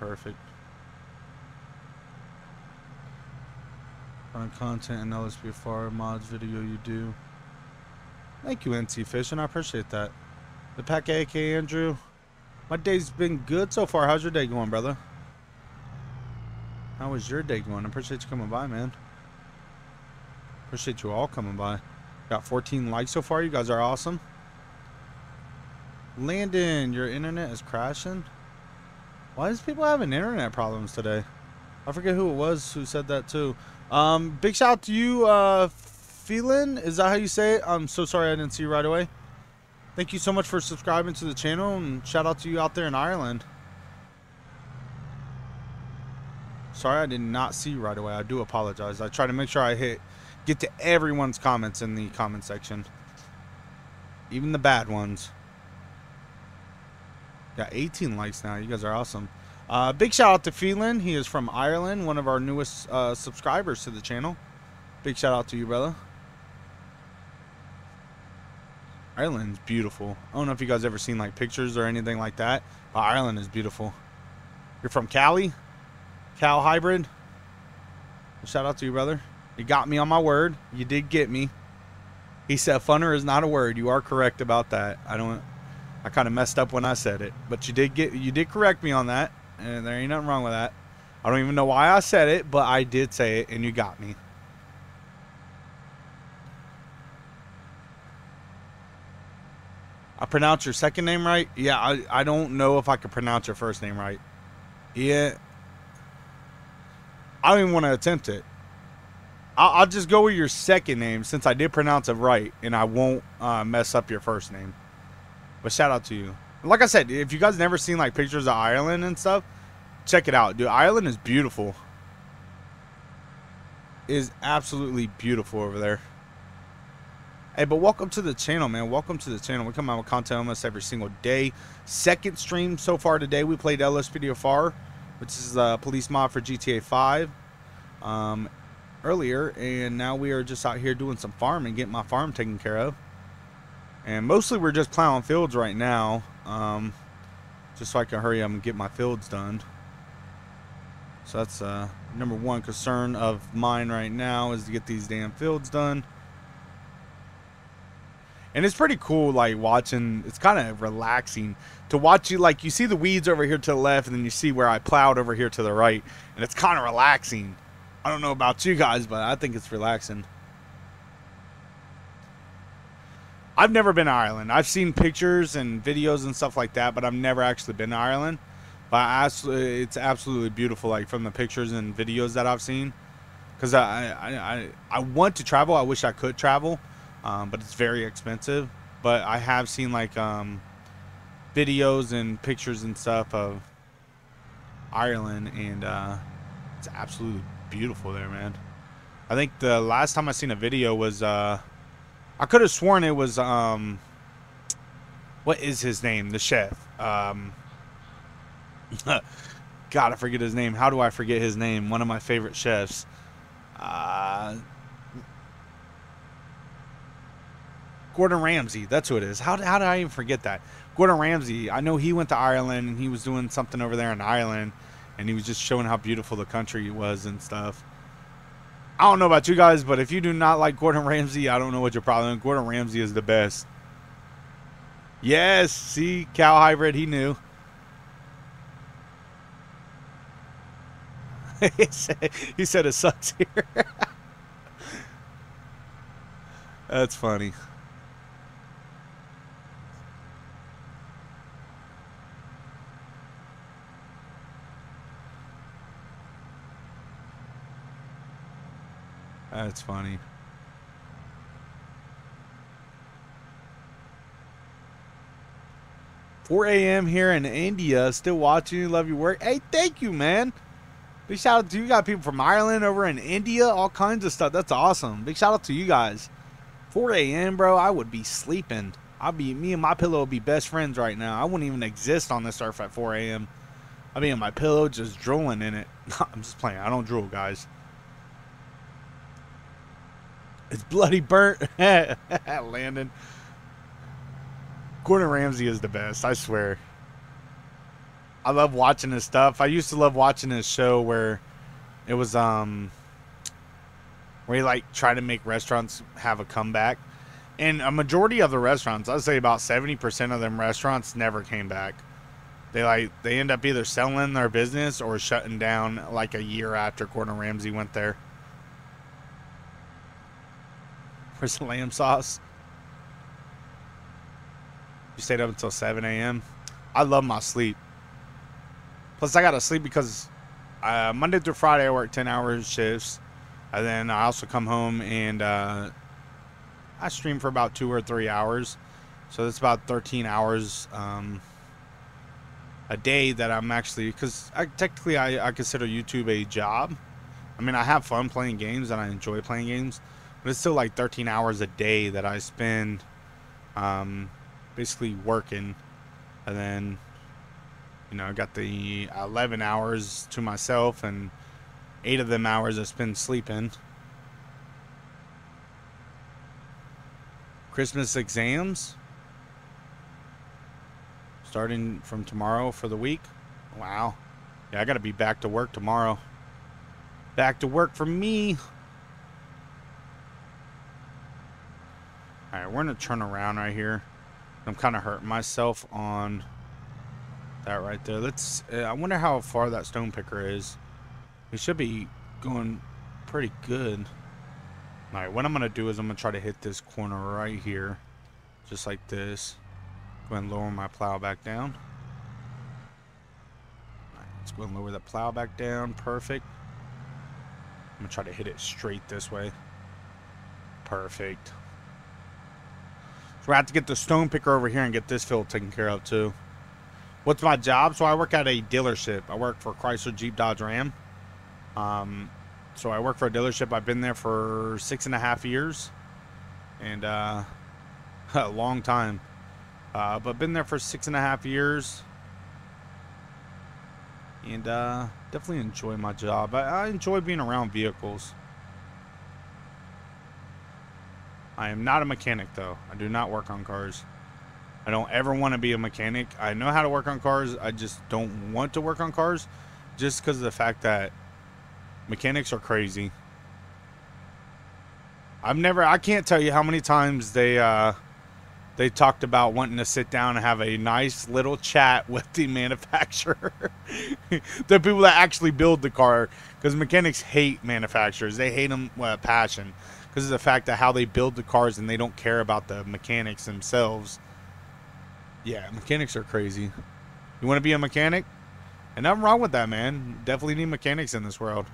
perfect. On content and LSPDFR mods video you do. Thank you, NT Fish, and I appreciate that. The Pack AK Andrew. My day's been good so far. How's your day going, brother? How was your day going? I appreciate you coming by, man. Appreciate you all coming by. Got 14 likes so far. You guys are awesome. Landon, your internet is crashing. Why is people having internet problems today? I forget who it was who said that too. Um, big shout out to you, uh, Phelan. Is that how you say it? I'm so sorry I didn't see you right away. Thank you so much for subscribing to the channel and shout out to you out there in Ireland. Sorry I did not see you right away. I do apologize. I try to make sure I hit get to everyone's comments in the comment section. Even the bad ones. Got 18 likes now. You guys are awesome. Uh, big shout out to Phelan. He is from Ireland, one of our newest uh, subscribers to the channel. Big shout out to you, brother. Ireland's beautiful. I don't know if you guys ever seen like pictures or anything like that, but Ireland is beautiful. You're from Cali? Cal Hybrid? Shout out to you, brother. You got me on my word. You did get me. He said funner is not a word. You are correct about that. I don't I kind of messed up when I said it, but you did get you did correct me on that, and there ain't nothing wrong with that. I don't even know why I said it, but I did say it, and you got me. I pronounce your second name right? Yeah, I, I don't know if I could pronounce your first name right. Yeah. I don't even want to attempt it. I'll, I'll, just go with your second name since I did pronounce it right, and I won't uh, mess up your first name. But shout out to you. Like I said, if you guys never seen like pictures of Ireland and stuff, check it out, dude. Ireland is beautiful. It is absolutely beautiful over there. Hey, but welcome to the channel, man. Welcome to the channel. We come out with content almost every single day. Second stream so far today, we played LSPDFR, which is a police mod for GTA 5. Um, earlier, and now we are just out here doing some farming, getting my farm taken care of. And mostly we're just plowing fields right now, um, just so I can hurry up and get my fields done. So that's uh, number one concern of mine right now is to get these damn fields done. And it's pretty cool, like watching. It's kind of relaxing to watch you. Like you see the weeds over here to the left, and then you see where I plowed over here to the right, and it's kind of relaxing I don't know about you guys, but I think it's relaxing. I've never been to Ireland. I've seen pictures and videos and stuff like that, but I've never actually been to Ireland. But it's absolutely beautiful, like from the pictures and videos that I've seen. Because I, I, I, I, want to travel. I wish I could travel, um, but it's very expensive. But I have seen like um, videos and pictures and stuff of Ireland, and uh, it's absolutely beautiful there, man. I think the last time I seen a video was uh I could have sworn it was um what is his name? The chef. God, I forget his name. How do I forget his name? One of my favorite chefs. Uh Gordon Ramsay. That's who it is. How, how did I even forget that? Gordon Ramsay. I know he went to Ireland and he was doing something over there in Ireland and he was just showing how beautiful the country was and stuff. I don't know about you guys, but if you do not like Gordon Ramsay, I don't know what your problem. Gordon Ramsay is the best. Yes, see, cow Hybrid, he knew. he, said, he said it sucks here. That's funny. That's funny. Four a.m. here in India. Still watching you. Love your work. Hey, thank you, man. Big shout out to you. Got people from Ireland over in India. All kinds of stuff. That's awesome. Big shout out to you guys. 4 a.m., bro. I would be sleeping. I'd be me and my pillow would be best friends right now. I wouldn't even exist on this earth at 4 a.m. I'd be in my pillow just drooling in it. I'm just playing. I don't drool, guys. It's bloody burnt. Landon. Gordon Ramsay is the best, I swear. I love watching his stuff. I used to love watching his show where it was um where he like tried to make restaurants have a comeback. And a majority of the restaurants, I'd say about 70% of them restaurants never came back. They like they end up either selling their business or shutting down like a year after Gordon Ramsay went there. Where's the lamb sauce? You stayed up until 7 a.m. I love my sleep. Plus, I got to sleep because uh, Monday through Friday I work 10 hour shifts. And then I also come home and uh, I stream for about two or three hours. So that's about 13 hours um, a day that I'm actually, because I, technically I, I consider YouTube a job. I mean, I have fun playing games and I enjoy playing games, but it's still like 13 hours a day that I spend um, basically working. And then, you know, I got the 11 hours to myself and eight of them hours I spend sleeping. Christmas exams starting from tomorrow for the week. Wow. Yeah, I got to be back to work tomorrow. Back to work for me. All right, we're going to turn around right here. I'm kind of hurting myself on that right there. Let's. Uh, I wonder how far that stone picker is. We should be going pretty good. Alright, what I'm to do is I'm to try to hit this corner right here. Just like this. Go and lower my plow back down. Right, let's go and lower that plow back down. Perfect. I'm to try to hit it straight this way. Perfect. So I have to get the stone picker over here and get this field taken care of too. What's my job? So I work at a dealership. I work for Chrysler Jeep Dodge Ram. Um, so I work for a dealership. I've been there for six and a half years, and uh, a long time. Uh, but been there for six and a half years, and uh, definitely enjoy my job. I, I enjoy being around vehicles. I am not a mechanic though. I do not work on cars. I don't ever want to be a mechanic. I know how to work on cars. I just don't want to work on cars just because of the fact that Mechanics are crazy. I've never I can't tell you how many times they uh they talked about wanting to sit down and have a nice little chat with the manufacturer. the people that actually build the car because mechanics hate manufacturers. They hate them with passion because of the fact that how they build the cars and they don't care about the mechanics themselves. Yeah, mechanics are crazy. You want to be a mechanic? And nothing wrong with that, man. Definitely need mechanics in this world.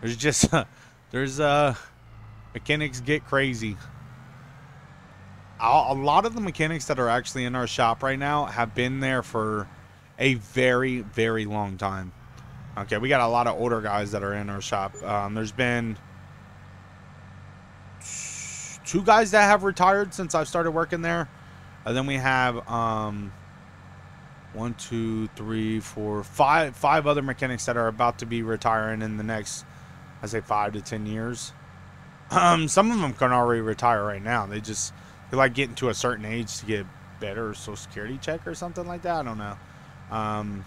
There's just uh, there's uh mechanics get crazy. A lot of the mechanics that are actually in our shop right now have been there for a very very long time. Okay, we got a lot of older guys that are in our shop. Um, there's been two guys that have retired since I've started working there, and then we have um, one, two, three, four, five, five other mechanics that are about to be retiring in the next I say five to ten years. Um, some of them can already retire right now. They just they like getting to a certain age to get better social security check or something like that. I don't know. Um,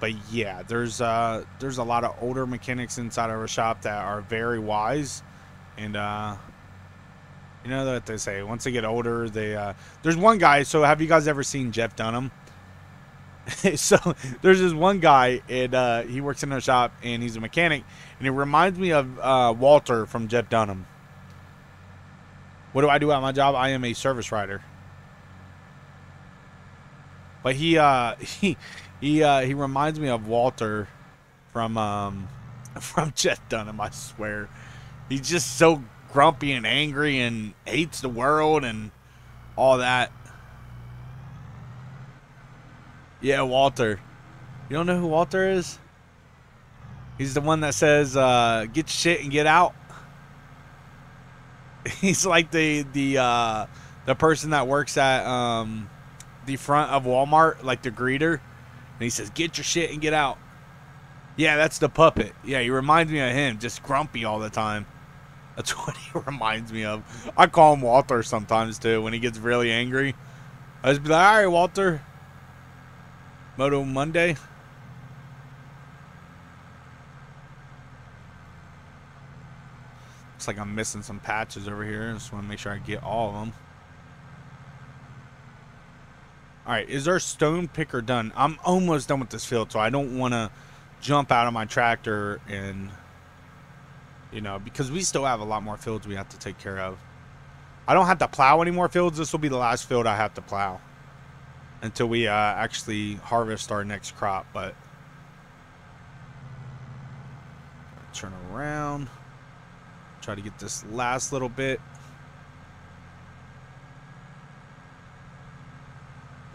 but yeah, there's uh, there's a lot of older mechanics inside of our shop that are very wise, and uh, you know that they say once they get older, they uh, there's one guy. So have you guys ever seen Jeff Dunham? so there's this one guy, and uh, he works in a shop, and he's a mechanic, and it reminds me of uh, Walter from Jeff Dunham. What do I do at my job? I am a service writer. But he uh, he he uh, he reminds me of Walter from um, from Jeff Dunham. I swear, he's just so grumpy and angry and hates the world and all that. Yeah, Walter. You don't know who Walter is? He's the one that says, uh, "Get shit and get out." He's like the the uh, the person that works at um, the front of Walmart, like the greeter, and he says, "Get your shit and get out." Yeah, that's the puppet. Yeah, he reminds me of him, just grumpy all the time. That's what he reminds me of. I call him Walter sometimes too when he gets really angry. I just be like, all right, Walter. Moto Monday. Looks like I'm missing some patches over here. Just want to make sure I get all of them. All right, is our stone picker done? I'm almost done with this field, so I don't want to jump out of my tractor and, you know, because we still have a lot more fields we have to take care of. I don't have to plow any more fields. This will be the last field I have to plow until we uh, actually harvest our next crop. But turn around, try to get this last little bit.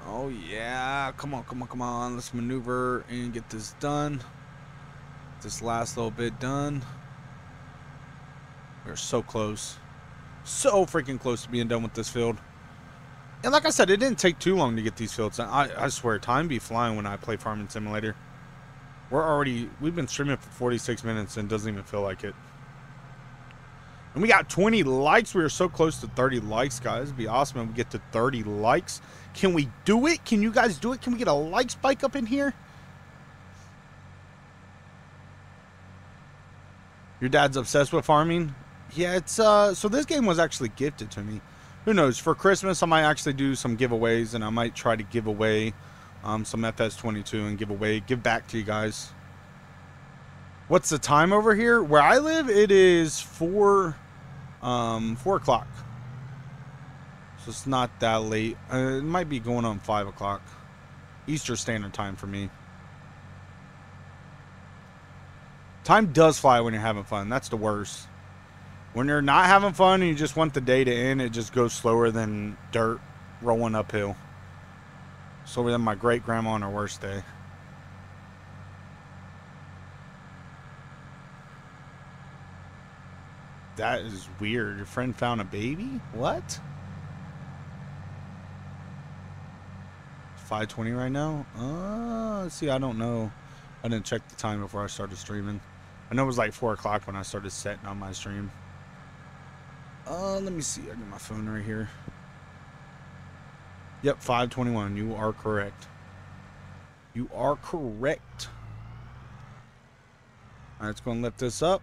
Oh yeah, come on, come on, come on. Let's maneuver and get this done. This last little bit done. We're so close. So freaking close to being done with this field. And like I said, it didn't take too long to get these fields. I, I swear, time be flying when I play Farming Simulator. We're already, we've been streaming for 46 minutes and doesn't even feel like it. And we got 20 likes. We are so close to 30 likes, guys. It'd be awesome if we get to 30 likes. Can we do it? Can you guys do it? Can we get a like spike up in here? Your dad's obsessed with farming? Yeah, it's uh so this game was actually gifted to me. Who knows? For Christmas I might actually do some giveaways and I might try to give away um, some FS22 and give away give back to you guys. What's the time over here? Where I live, it is four um four o'clock. So it's not that late. Uh, it might be going on five o'clock. Easter Standard Time for me. Time does fly when you're having fun. That's the worst. When you're not having fun and you just want the day to end, it just goes slower than dirt rolling uphill. Slower than my great grandma on her worst day. That is weird. Your friend found a baby? What? 520 right now? Uh, see, I don't know. I didn't check the time before I started streaming. I know it was like 4 o'clock when I started setting on my stream. Uh, let me see. I got my phone right here. Yep, 521. You are correct. You are correct. Alright, let's go and lift this up.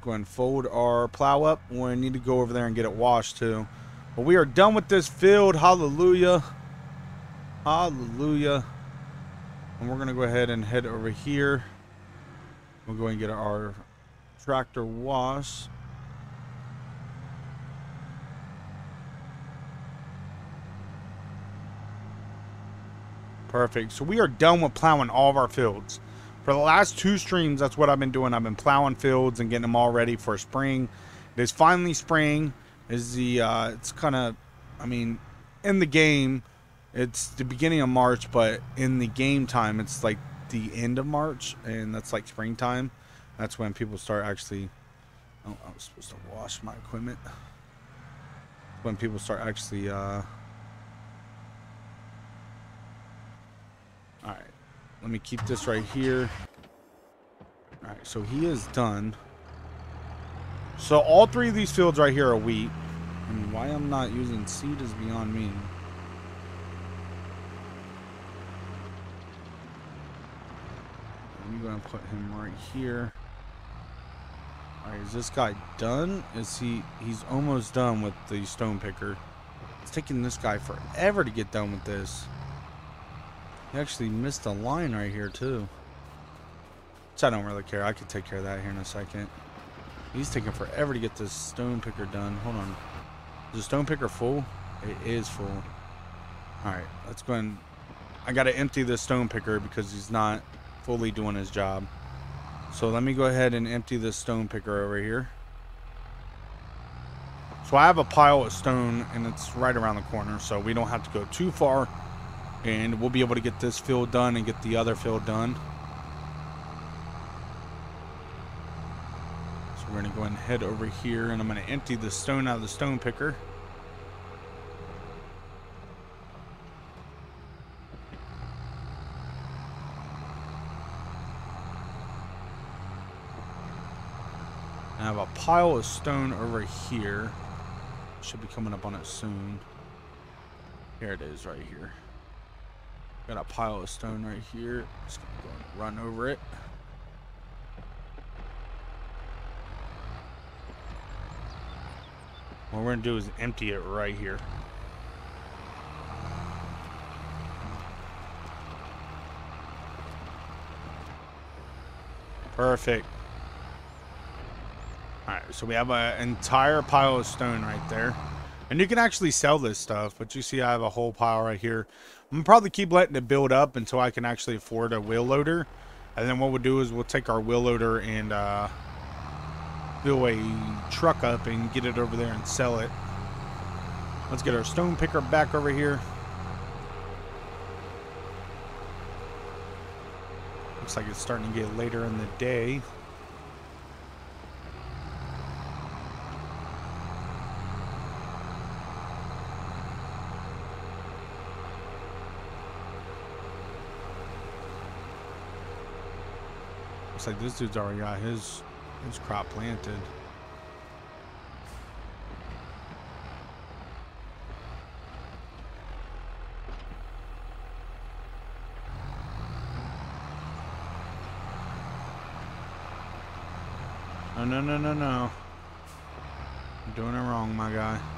Go and fold our plow up. We need to go over there and get it washed too. But we are done with this field. Hallelujah. Hallelujah. And we're going to go ahead and head over here. We'll go and get our tractor wash. Perfect. So we are done with plowing all of our fields. For the last two streams, that's what I've been doing. I've been plowing fields and getting them all ready for spring. It is finally spring. Is the uh, it's kind of, I mean, in the game, it's the beginning of March, but in the game time, it's like the end of March, and that's like springtime. That's when people start actually. Oh, I was supposed to wash my equipment. When people start actually. Uh, all right, let me keep this right here. All right, so he is done. So all three of these fields right here are wheat. And why I'm not using seed is beyond me. I'm gonna put him right here. Alright, is this guy done? Is he he's almost done with the stone picker. It's taking this guy forever to get done with this. He actually missed a line right here too. Which I don't really care. I could take care of that here in a second. He's taking forever to get this stone picker done. Hold on. Is the stone picker full? It is full. Alright, let's go and I gotta empty this stone picker because he's not fully doing his job. So let me go ahead and empty this stone picker over here. So I have a pile of stone and it's right around the corner so we don't have to go too far and we'll be able to get this field done and get the other field done. So we're going to go and head over here and I'm going to empty the stone out of the stone picker. I have a pile of stone over here. Should be coming up on it soon. Here it is right here. Got a pile of stone right here. Just gonna go and run over it. What we're gonna do is empty it right here. Perfect. Alright, so we have an entire pile of stone right there. And you can actually sell this stuff, but you see I have a whole pile right here. I'm probably keep letting it build up until I can actually afford a wheel loader. And then what we'll do is we'll take our wheel loader and uh, fill a truck up and get it over there and sell it. Let's get our stone picker back over here. Looks like it's starting to get later in the day. Looks like this dude's already got his his crop planted. No, no, no, no, no. Doing it wrong, my guy.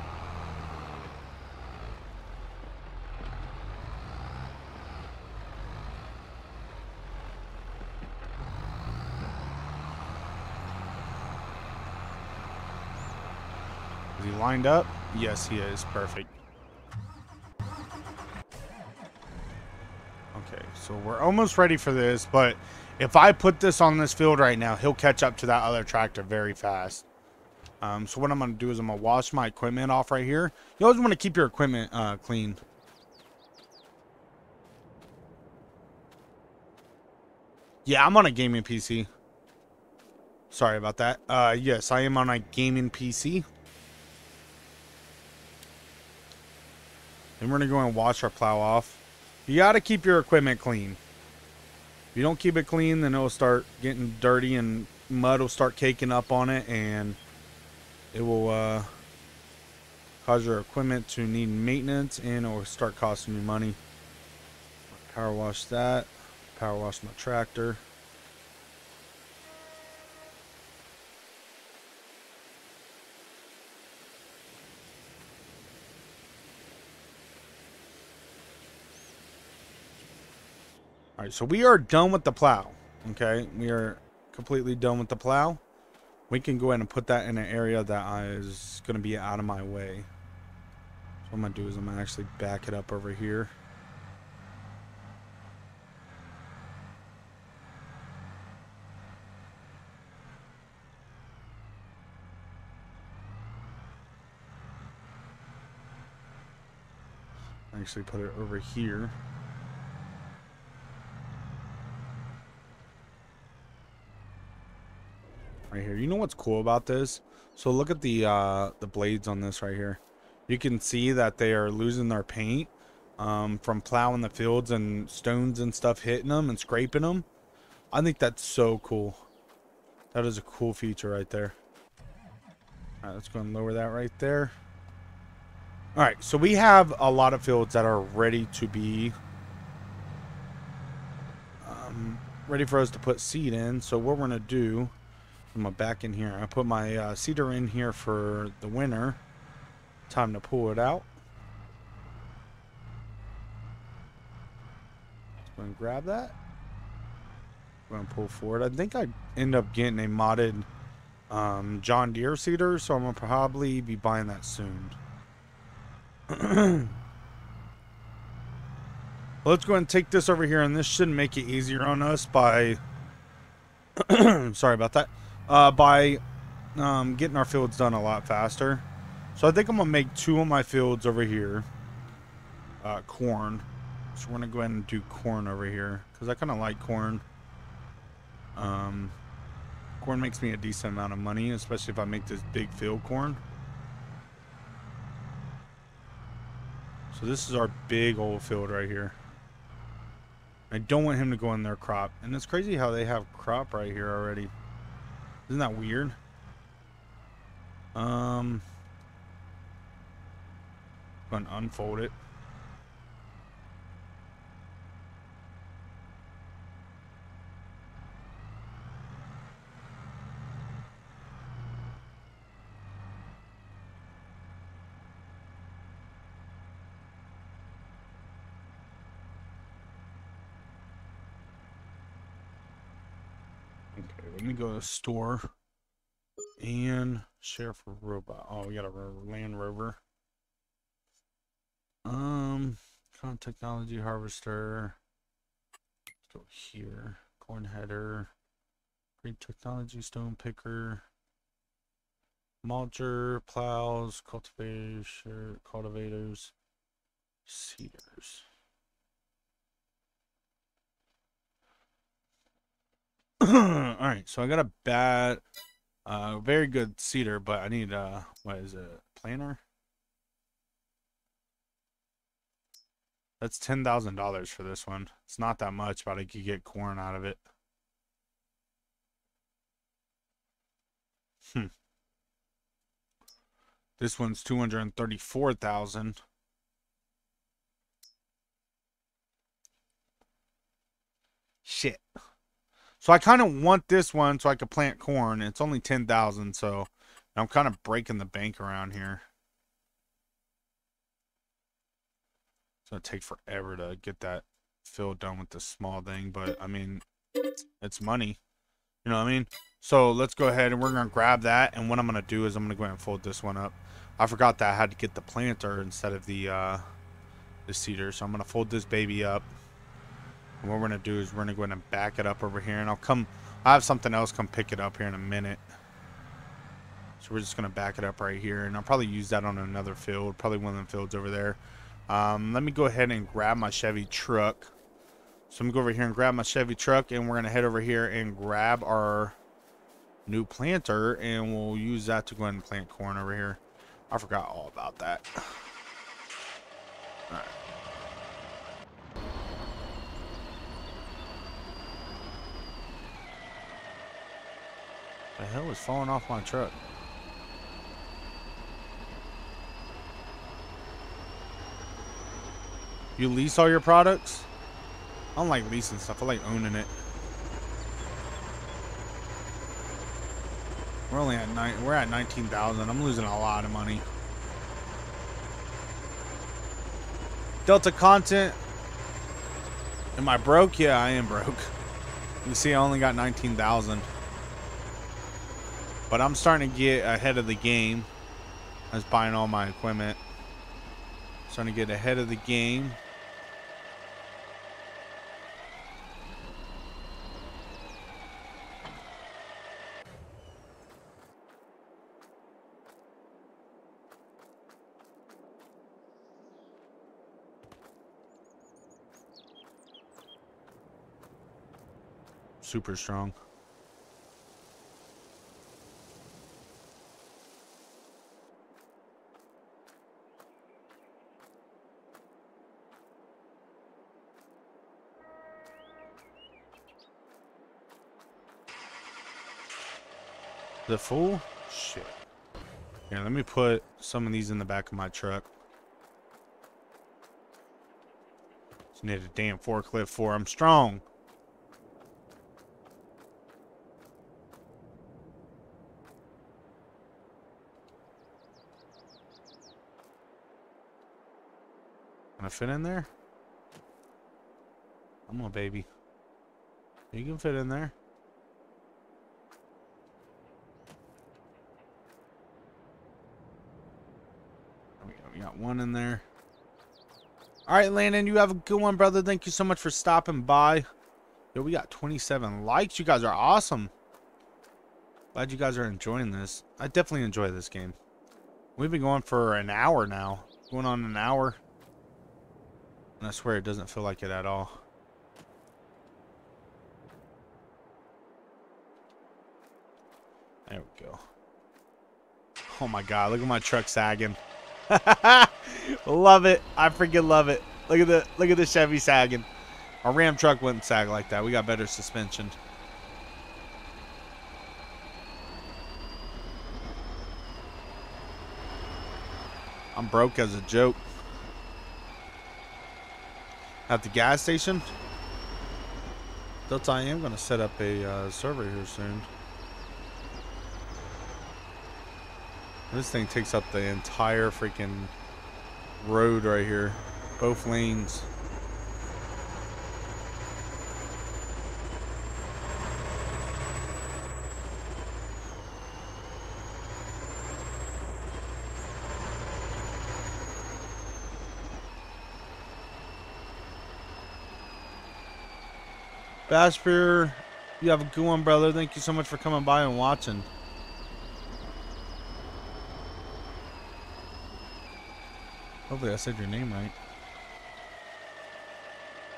He lined up? Yes, he is. Perfect. Okay, so we're almost ready for this, but if I put this on this field right now, he'll catch up to that other tractor very fast. Um, so what I'm going to do is I'm going to wash my equipment off right here. You always want to keep your equipment uh, clean. Yeah, I'm on a gaming PC. Sorry about that. Uh, yes, I am on a gaming PC. And we're going to go and wash our plow off. You got to keep your equipment clean. If you don't keep it clean, then it'll start getting dirty and mud will start caking up on it and it will uh, cause your equipment to need maintenance and it will start costing you money. Power wash that. Power wash my tractor. All right, so we are done with the plow. Okay, we are completely done with the plow. We can go ahead and put that in an area that is going to be out of my way. So what I'm going to do is I'm going to actually back it up over here. Actually put it over here. Right here. You know what's cool about this? So look at the uh, the blades on this right here. You can see that they are losing their paint um, from plowing the fields and stones and stuff hitting them and scraping them. I think that's so cool. That is a cool feature right there. All right, let's go and lower that right there. All right, so we have a lot of fields that are ready to be um, ready for us to put seed in. So what we're going to do I'm back in here. I put my uh, seeder in here for the winter. Time to pull it out. Go and grab that. I'm gonna pull forward. I think I end up getting a modded um, John Deere seeder, so I'm gonna probably be buying that soon. Let's go and take this over here, and this should make it easier on us by. Sorry about that uh, by um, getting our fields done a lot faster. So I think I'm going to make two of my fields over here uh, corn. So we're going to go ahead and do corn over here because I kind of like corn. Um, corn makes me a decent amount of money, especially if I make this big field corn. So this is our big old field right here. I don't want him to go in their crop. And it's crazy how they have crop right here already. Isn't that weird? Um, I'm to unfold it. let me to store and share for robot. Oh, we got a Land Rover. Um, con technology harvester. Go here. Corn header. Green technology stone picker. Mulcher, plows, cultivators, cultivators, seeders. All right, so I got a bad, uh, very good seeder, but I need uh, what is it, planer? That's ten thousand dollars for this one. It's not that much, but I could get corn out of it. Hmm. This one's two hundred and thirty-four thousand. Shit. So I kind of want this one so I could plant corn. It's only 10,000, so I'm kind of breaking the bank around here. It's going to take forever to get that filled done with this small thing, but I mean, it's money. You know what I mean? So let's go ahead and we're going to grab that. And what I'm going to do is I'm going to go ahead and fold this one up. I forgot that I had to get the planter instead of the, uh, the seeder. So I'm going to fold this baby up. What we're going to do is we're going to go ahead and back it up over here. And I'll come, I have something else come pick it up here in a minute. So we're just going to back it up right here. And I'll probably use that on another field. Probably one of the fields over there. Um, let me go ahead and grab my Chevy truck. So I'm going to go over here and grab my Chevy truck. And we're going to head over here and grab our new planter. And we'll use that to go ahead and plant corn over here. I forgot all about that. All right. The hell is falling off my truck? You lease all your products? I don't like leasing stuff. I like owning it. We're only at nine. We're at nineteen thousand. I'm losing a lot of money. Delta content. Am I broke? Yeah, I am broke. You see, I only got nineteen thousand. But I'm starting to get ahead of the game. I was buying all my equipment. Starting to get ahead of the game. Super strong. The full? Shit. Yeah, let me put some of these in the back of my truck. Just need a damn forklift for I'm strong. Can I fit in there? Come on, baby. You can fit in there. We got one in there. All right, Landon, you have a good one, brother. Thank you so much for stopping by. Yo, we got 27 likes. You guys are awesome. Glad you guys are enjoying this. I definitely enjoy this game. We've been going for an hour now. Going on an hour. And I swear it doesn't feel like it at all. There we go. Oh my god, look at my truck sagging. love it. I freaking love it. Look at the look at the Chevy sagging. Our Ram truck wouldn't sag like that. We got better suspension. I'm broke as a joke. At the gas station? Delta, I am going to set up a uh, server here soon. This thing takes up the entire freaking road right here. Both lanes. Bashbeer, you have a good one, brother. Thank you so much for coming by and watching. Hopefully I said your name right.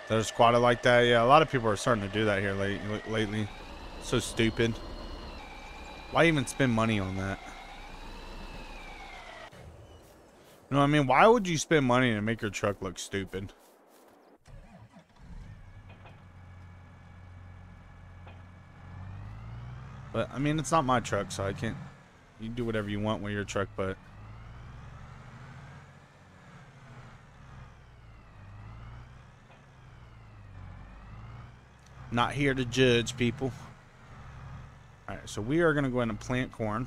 They're squatted like that. Yeah, a lot of people are starting to do that here late, lately. So stupid. Why even spend money on that? You know what I mean? Why would you spend money to make your truck look stupid? But, I mean, it's not my truck, so I can't... You do whatever you want with your truck, but... Not here to judge people. Alright, so we are going to go ahead and plant corn.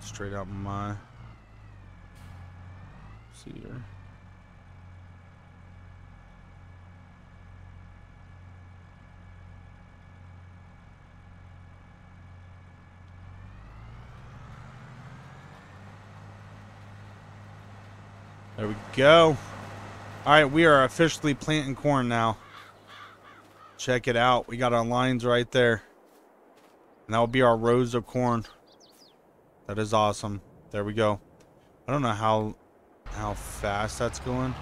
Straight out my seeder. Go. All right, we are officially planting corn now. Check it out. We got our lines right there. And that will be our rows of corn. That is awesome. There we go. I don't know how how fast that's going.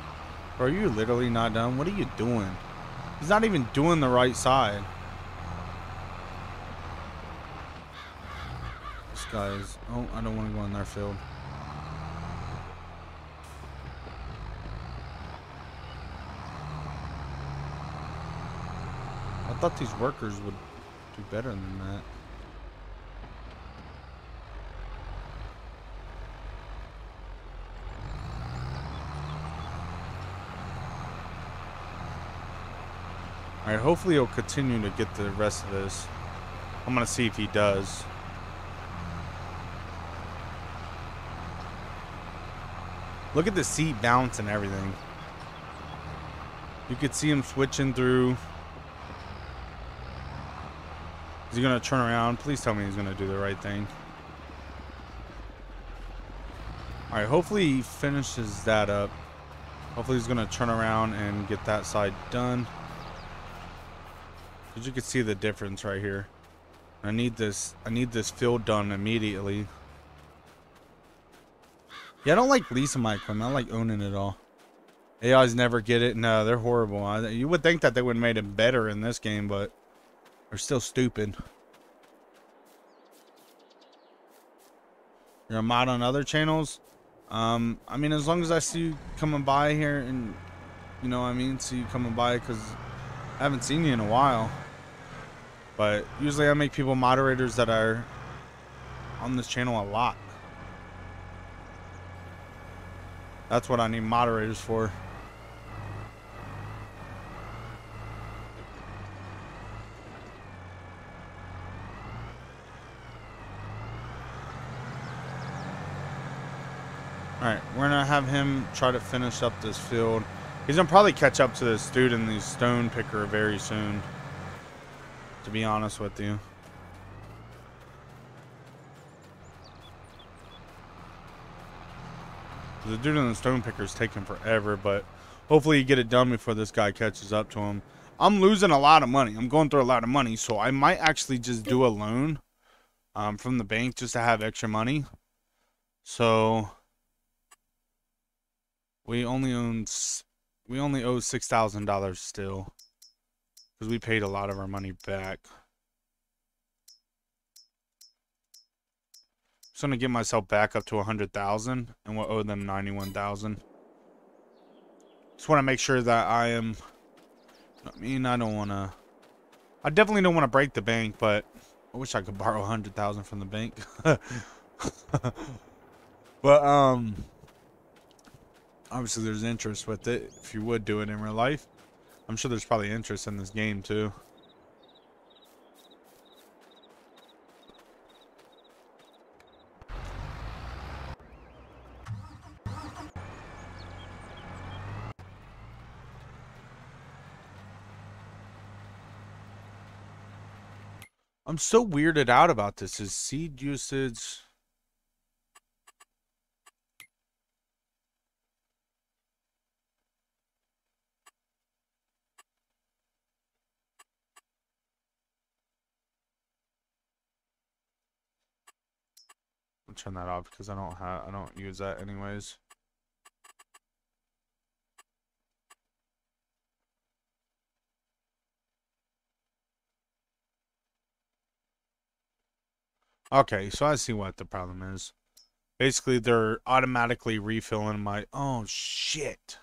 Bro, are you literally not done? What are you doing? He's not even doing the right side. This guy's... Oh, I don't want to go in their field. Thought these workers would do better than that. Alright, hopefully he'll continue to get the rest of this. I'm going to see if he does. Look at the seat bounce and everything. You could see him switching through Is he going to turn around? Please tell me he's going to do the right thing. Alright, hopefully he finishes that up. Hopefully he's going to turn around and get that side done. Because you can see the difference right here. I need this I need this field done immediately. Yeah, I don't like leasing my equipment. I like owning it all. AIs never get it. No, they're horrible. You would think that they would have made it better in this game, but are still stupid. You're a mod on other channels. Um, I mean, as long as I see you coming by here and, you know I mean, see you coming by because I haven't seen you in a while. But usually I make people moderators that are on this channel a lot. That's what I need moderators for. Alright, we're going to have him try to finish up this field. He's to probably catch up to this dude in the stone picker very soon. To be honest with you. The dude in the stone picker is taking forever, but hopefully you get it done before this guy catches up to him. I'm losing a lot of money. I'm going through a lot of money, so I might actually just do a loan um, from the bank just to have extra money. So we only own we only owe six thousand dollars still because we paid a lot of our money back. Just gonna get myself back up to a hundred thousand, and we'll owe them ninety-one thousand. Just want to make sure that I am. I mean, I don't want to. I definitely don't want to break the bank, but I wish I could borrow a hundred thousand from the bank. but um, obviously there's interest with it if you would do it in real life. I'm sure there's probably interest in this game too. I'm so weirded out about this. Is seed usage... Turn that off because I don't have I don't use that anyways. Okay, so I see what the problem is. Basically, they're automatically refilling my... Oh, shit.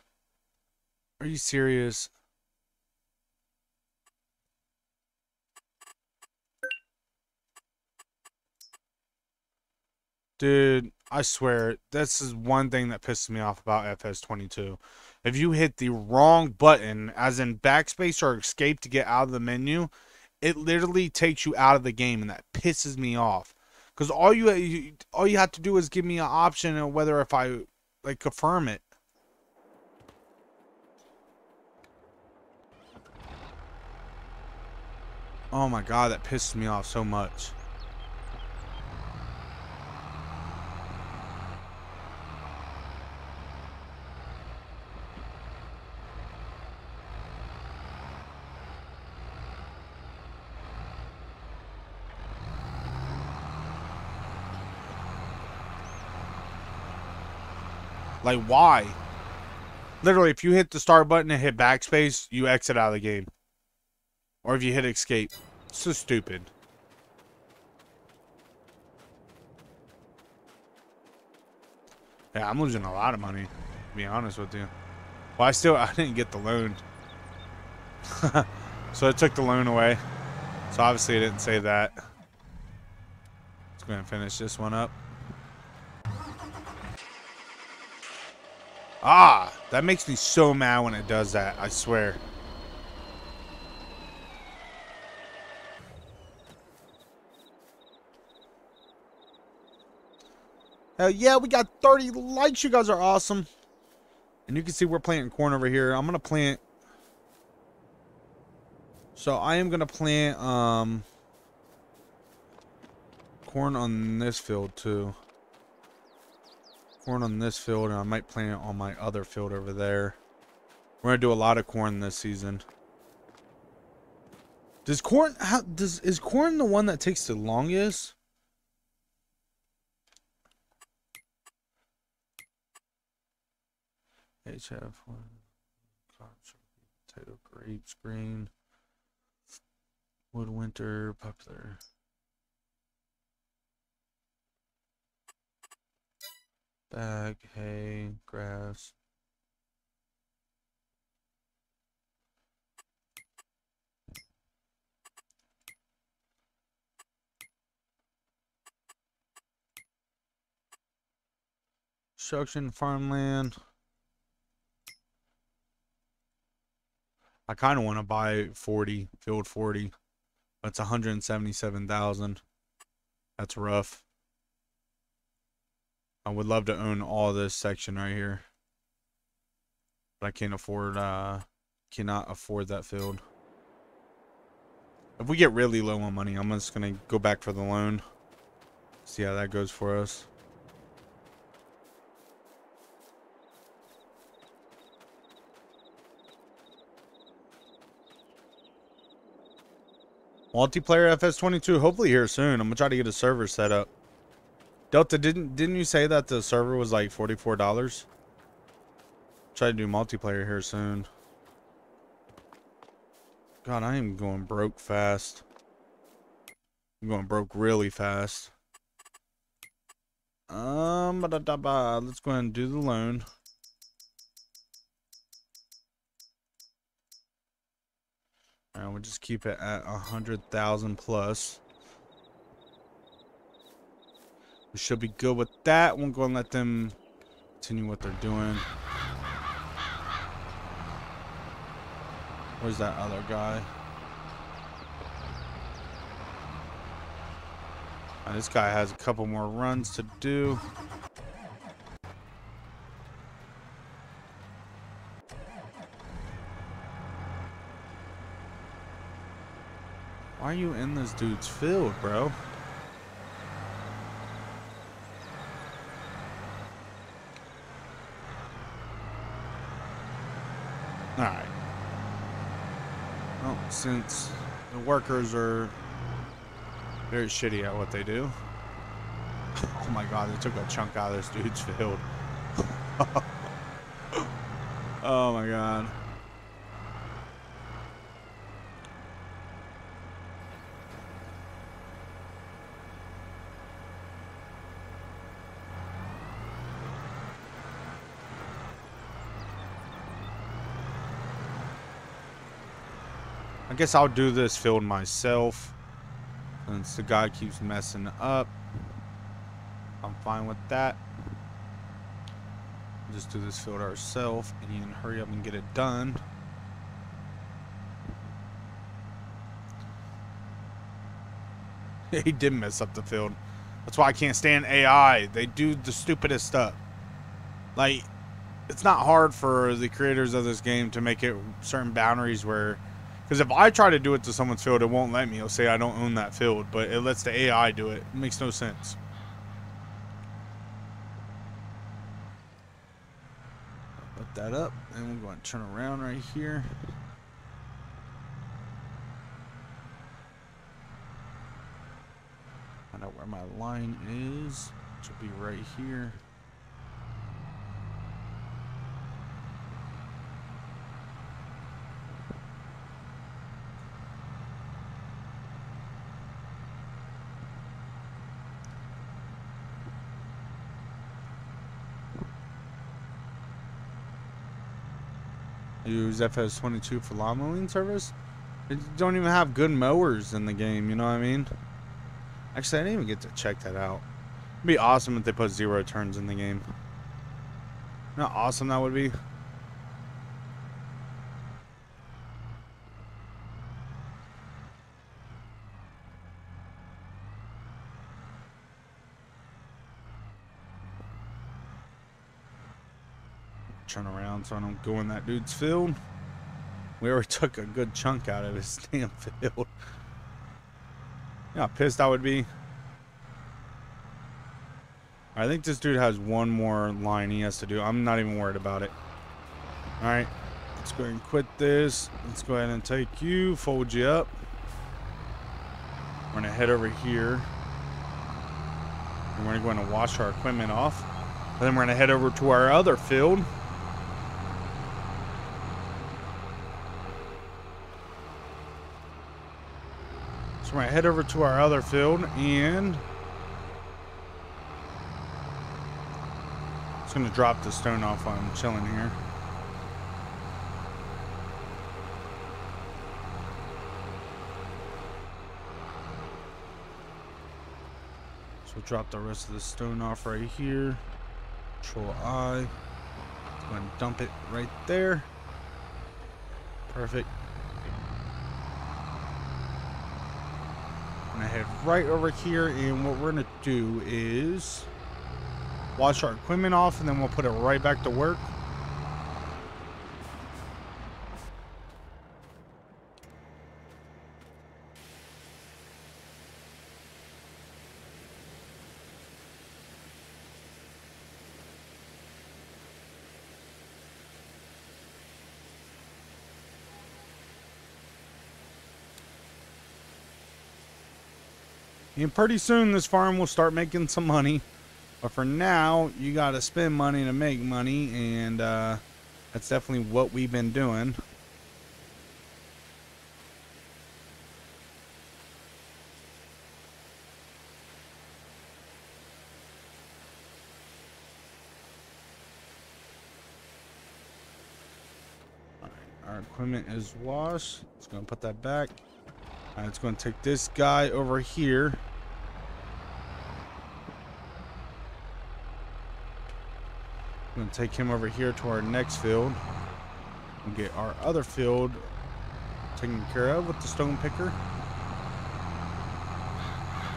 Are you serious? Dude, I swear, this is one thing that pisses me off about FS22. If you hit the wrong button, as in backspace or escape to get out of the menu, it literally takes you out of the game, and that pisses me off. Because all you all you have to do is give me an option of whether if I like confirm it. Oh my god, that pisses me off so much. Like, why? Literally, if you hit the start button and hit backspace, you exit out of the game. Or if you hit escape. So stupid. Yeah, I'm losing a lot of money, to be honest with you. Well, I still, I didn't get the loan. so I took the loan away. So obviously I didn't say that. Let's go ahead and finish this one up. Ah, that makes me so mad when it does that, I swear. Hell yeah, we got 30 likes. You guys are awesome. And you can see we're planting corn over here. I'm going to plant... So I am going to plant um, corn on this field too corn on this field, and I might plant it on my other field over there. We're gonna do a lot of corn this season. Does corn how does is corn the one that takes the longest? HF one potato grapes green wood winter popular Bag, hay, grass. Construction farmland. I kind of want to buy 40, field 40. That's 177,000. That's rough. I would love to own all this section right here. But I can't afford, uh, cannot afford that field. If we get really low on money, I'm just going to go back for the loan. See how that goes for us. Multiplayer FS22, hopefully here soon. I'm going to try to get a server set up. Delta, didn't didn't you say that the server was like forty-four dollars? Try to do multiplayer here soon. God, I am going broke fast. I'm going broke really fast. Um, ba -da -da -ba. let's go ahead and do the loan. And we'll just keep it at a hundred thousand plus. We should be good with that. We'll go and let them continue what they're doing. Where's that other guy? Uh, this guy has a couple more runs to do. Why are you in this dude's field, bro? Alright. Well, since the workers are very shitty at what they do. Oh my god, they took a chunk out of this dude's field. oh my god. Guess I'll do this field myself. Since the guy keeps messing up. I'm fine with that. Just do this field ourselves and hurry up and get it done. he did mess up the field. That's why I can't stand AI. They do the stupidest stuff. Like, it's not hard for the creators of this game to make it certain boundaries where because if I try to do it to someone's field, it won't let me. It'll say I don't own that field, but it lets the AI do it. It makes no sense. Put that up, and we're going to turn around right here. Find out where my line is, which will be right here. Use FS22 for lawn mowing service. They don't even have good mowers in the game, you know what I mean? Actually, I didn't even get to check that out. It'd be awesome if they put zero turns in the game. How awesome that would be? turn around so I don't go in that dude's field. We already took a good chunk out of his damn field. Yeah, pissed I would be. I think this dude has one more line he has to do. I'm not even worried about it. Alright, let's go ahead and quit this. Let's go ahead and take you, fold you up. We're to head over here. And we're to go and wash our equipment off. And then we're to head over to our other field. We're going to head over to our other field and just going to drop the stone off while I'm chilling here. So we'll drop the rest of the stone off right here. Control I. Go and dump it right there. Perfect. Head right over here and what we're gonna do is wash our equipment off and then we'll put it right back to work. And pretty soon this farm will start making some money. But for now, you got to spend money to make money. And uh, that's definitely what we've been doing. Our equipment is washed. It's going to put that back. It's going to take this guy over here. To take him over here to our next field. And get our other field taken care of with the stone picker.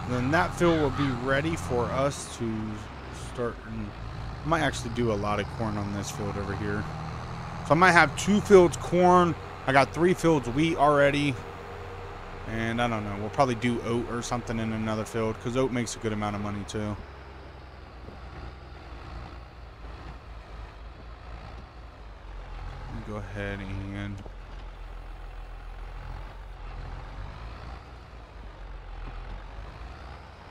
Then that field will be ready for us to start. I might actually do a lot of corn on this field over here. So I might have two fields corn. I got three fields wheat already. And I don't know. We'll probably do oat or something in another field because oat makes a good amount of money too. And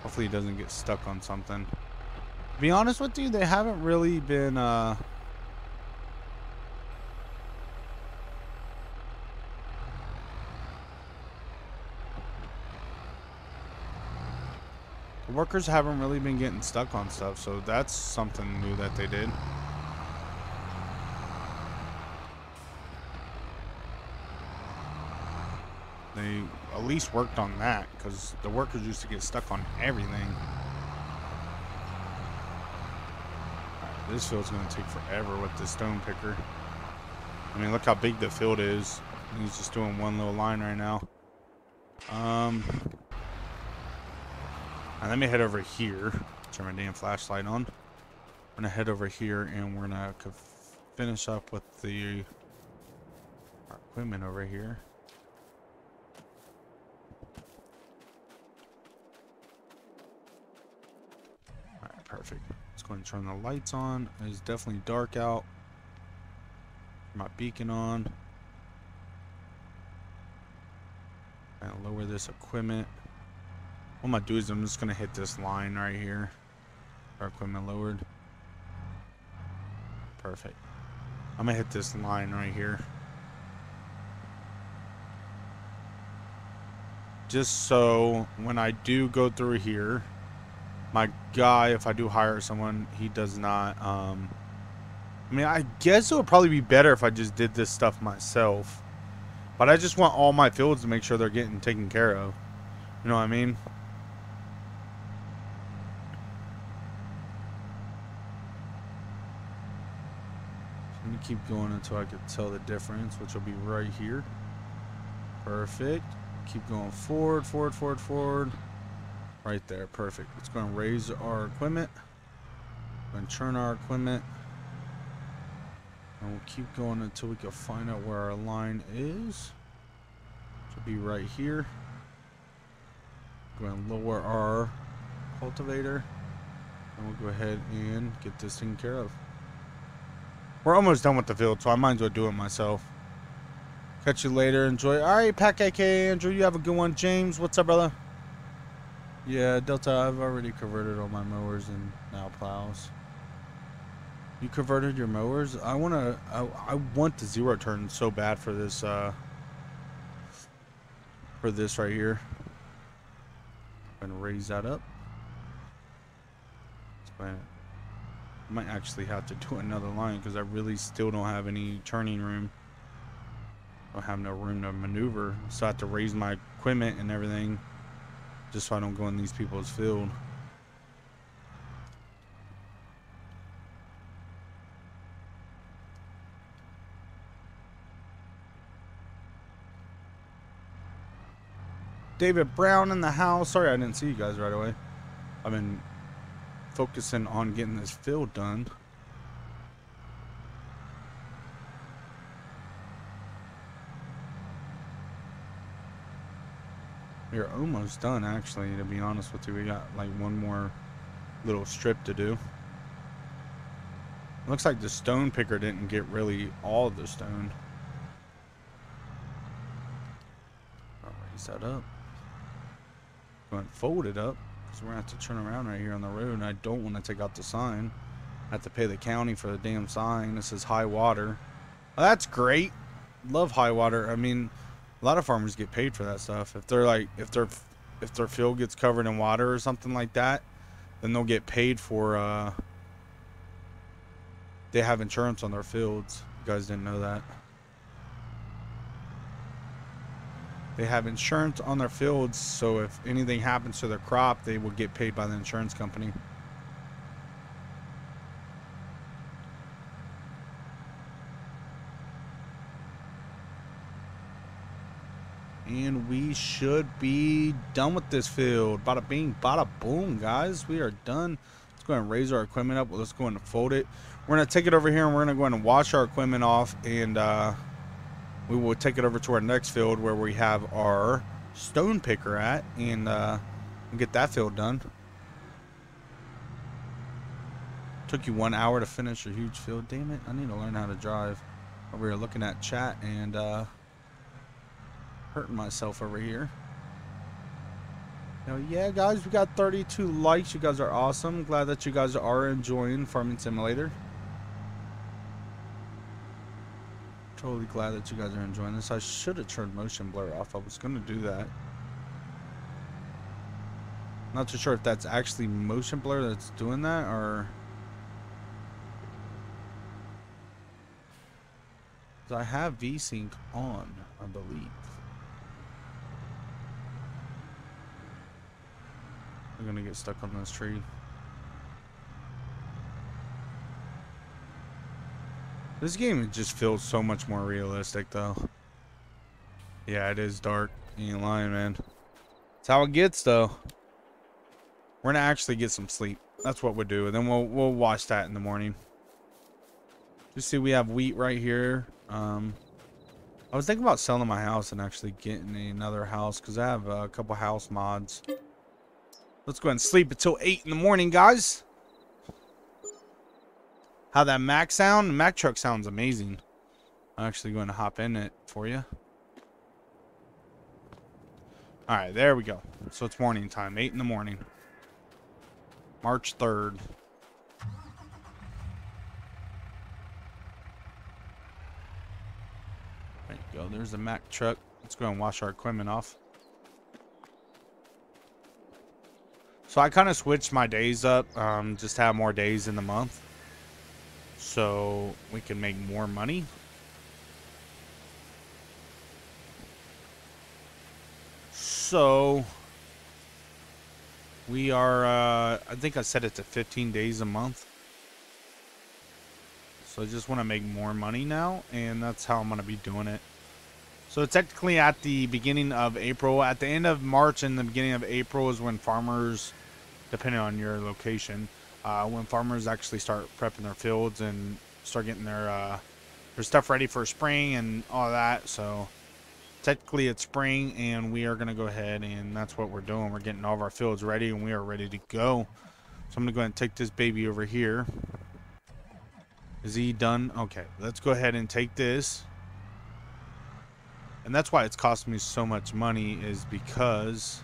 hopefully he doesn't get stuck on something. Be honest with you, they haven't really been uh workers haven't really been getting stuck on stuff, so that's something new that they did. They at least worked on that, because the workers used to get stuck on everything. Right, this field's going to take forever with the stone picker. I mean, look how big the field is. He's just doing one little line right now. Um, and let me head over here. Turn my damn flashlight on. I'm gonna head over here and we're gonna finish up with the equipment over here. Alright, Let's and turn the lights on. It's definitely dark out. My beacon on. And lower this equipment. What I'm gonna do is I'm just gonna hit this line right here. Our equipment lowered. Perfect. I'm gonna hit this line right here. Just so when I do go through here, my guy, if I do hire someone, he does not, um, I mean, I guess it would probably be better if I just did this stuff myself. But I just want all my fields to make sure they're getting taken care of. You know what I mean? Let me keep going until I can tell the difference, which will be right here. Perfect. Keep going forward, forward, forward, forward. Right there. Perfect. Let's go and raise our equipment. And turn our equipment. And we'll keep going until we can find out where our line is. Will be right here. Go and lower our cultivator. And we'll go ahead and get this taken care of. We're almost done with the field, so I might as well do it myself. Catch you later. Enjoy. All right, Pack AK, Andrew, you have a good one. James, what's up, brother? Yeah, Delta, I've already converted all my mowers and now plows. You converted your mowers? I want to, I, I want the zero turn so bad for this, uh, for this right here. To raise that up. Let's might actually have to do another line because I really still don't have any turning room. I don't have no room to maneuver, so I have to raise my equipment and everything just so I don't go in these people's field. David Brown in the house. Sorry I didn't see you guys right away. I've been focusing on getting this field done. We're almost done, actually, to be honest with you. We got like one more little strip to do. Looks like the stone picker didn't get really all of the stone. I'll raise that up. Go and fold it up. So we're going to have to turn around right here on the road. And I don't want to take out the sign. I have to pay the county for the damn sign. This is high water. Well, that's great. Love high water. I mean, a lot of farmers get paid for that stuff. If they're like, if their if their field gets covered in water or something like that, then they'll get paid for. Uh, they have insurance on their fields. You guys didn't know that. They have insurance on their fields, so if anything happens to their crop, they will get paid by the insurance company. And we should be done with this field. Bada bing, bada boom, guys. We are done. Let's go and raise our equipment up. Let's go and fold it. We're going to take it over here and we're going to go and wash our equipment off and uh, we will take it over to our next field where we have our stone picker at and uh, get that field done. Took you one hour to finish a huge field. Damn it, I need to learn how to drive. We were looking at chat and uh, hurting myself over here. Now, yeah, guys, we got 32 likes. You guys are awesome. Glad that you guys are enjoying Farming Simulator. Totally glad that you guys are enjoying this. I should have turned motion blur off. I was going to do that. Not too sure if that's actually motion blur that's doing that or... I have VSync on, I believe. I'm gonna get stuck on this tree. This game just feels so much more realistic though. Yeah, it is dark. You ain't lying, man. That's how it gets though. We're gonna actually get some sleep. That's what we'll do. And then we'll we'll watch that in the morning. You see we have wheat right here. Um I was thinking about selling my house and actually getting another house because I have a couple house mods. Let's go and sleep until 8 in the morning, guys. How that Mack sound? Mack truck sounds amazing. I'm actually going to hop in it for you. Alright, there we go. So it's morning time. 8 in the morning. March 3rd. There you go. There's the Mack truck. Let's go and wash our equipment off. So I kind of switched my days up, um, just have more days in the month. So we can make more money. So we are, uh, I think I set it to 15 days a month. So I just want to make more money now, and that's how I'm going to be doing it. So technically at the beginning of April, at the end of March and the beginning of April is when farmers depending on your location. Uh, when farmers actually start prepping their fields and start getting their uh, their stuff ready for spring and all that. So technically it's spring and we are going to go ahead and that's what we're doing. We're getting all of our fields ready and we are ready to go. So I'm going to go ahead and take this baby over here. Is he done? Okay, let's go ahead and take this. And that's why it's costing me so much money is because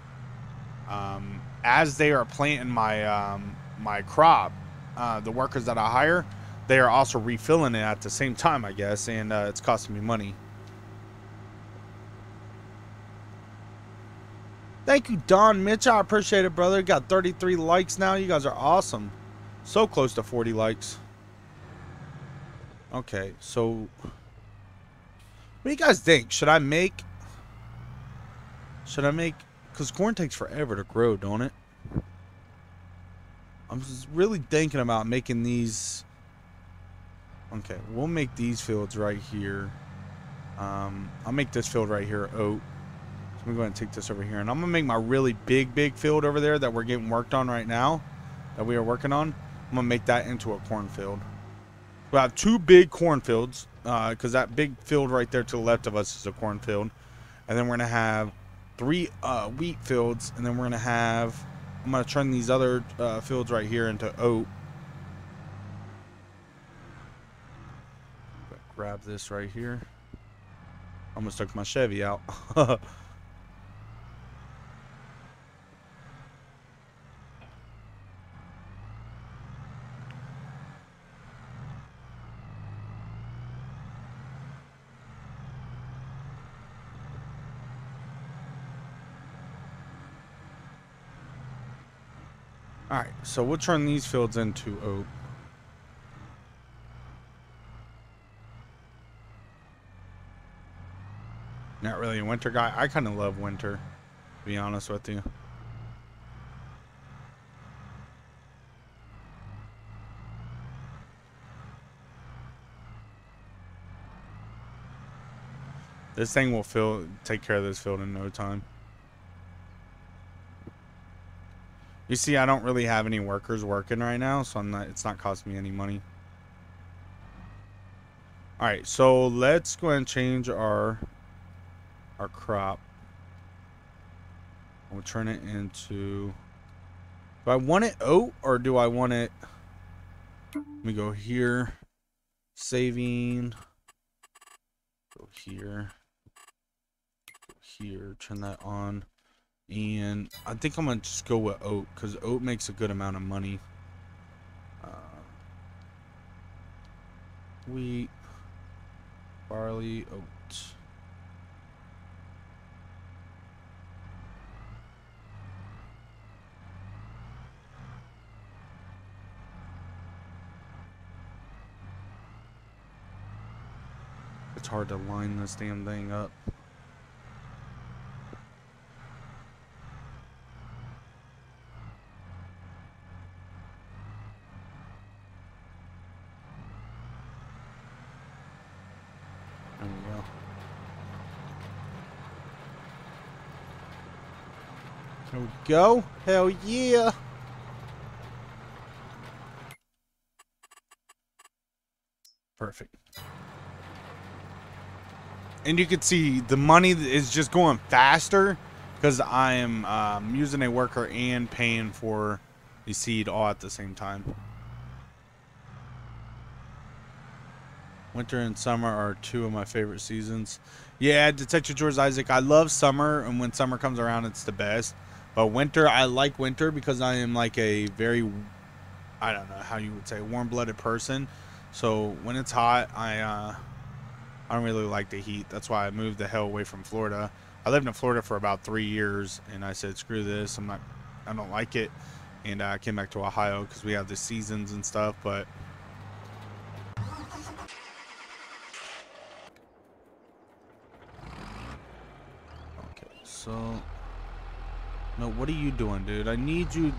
um, as they are planting my um, my crop, uh, the workers that I hire, they are also refilling it at the same time, I guess, and uh, it's costing me money. Thank you, Don Mitch. I appreciate it, brother. Got 33 likes now. You guys are awesome. So close to 40 likes. Okay, so what do you guys think? Should I make should I make because corn takes forever to grow, don't it? I'm really thinking about making these. Okay, we'll make these fields right here. Um, I'll make this field right here oat. So I'm going to take this over here. And I'm going to make my really big, big field over there that we're getting worked on right now. That we are working on. I'm going to make that into a cornfield. We'll have two big cornfields. Because uh, that big field right there to the left of us is a cornfield. And then we're going to have three uh, wheat fields, and then we're gonna have. I'm gonna turn these other uh, fields right here into oat. Grab this right here. Almost took my Chevy out. Alright, so we'll turn these fields into oat. Not really a winter guy. I kind of love winter, to be honest with you. This thing will fill, take care of this field in no time. You see, I don't really have any workers working right now, so I'm not, it's not costing me any money. Alright, so let's go and change our our crop. We'll turn it into... Do I want it oat or do I want it... Let me go here. Saving. Go here. Go here. Turn that on. And I think I'm going to just go with oat because oat makes a good amount of money. Uh, wheat, barley, oat. It's hard to line this damn thing up. There we go. There we go. Hell yeah. Perfect. And you can see the money is just going faster because I am um, using a worker and paying for the seed all at the same time. Winter and summer are two of my favorite seasons. Yeah, Detective George Isaac, I love summer, and when summer comes around, it's the best. But winter, I like winter because I am like a very, I don't know how you would say, warm-blooded person. So when it's hot, I uh, I don't really like the heat. That's why I moved the hell away from Florida. I lived in Florida for about three years, and I said, screw this. I'm not, I don't like it. And I came back to Ohio because we have the seasons and stuff. But okay, so no, what are you doing, dude? I need you. To,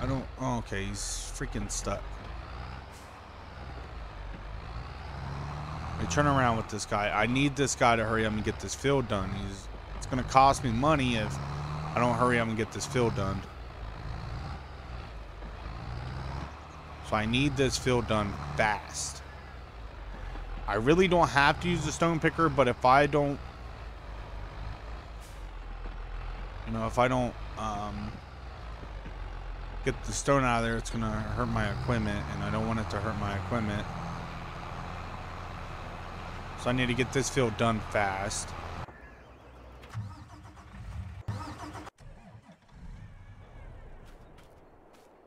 I don't. Oh, okay, he's freaking stuck. Hey, turn around with this guy. I need this guy to hurry up and get this field done. He's. It's gonna cost me money if I don't hurry up and get this field done. So I need this field done fast. I really don't have to use the stone picker, but if I don't, you know, if I don't um, get the stone out of there, it's gonna hurt my equipment, and I don't want it to hurt my equipment. So I need to get this field done fast.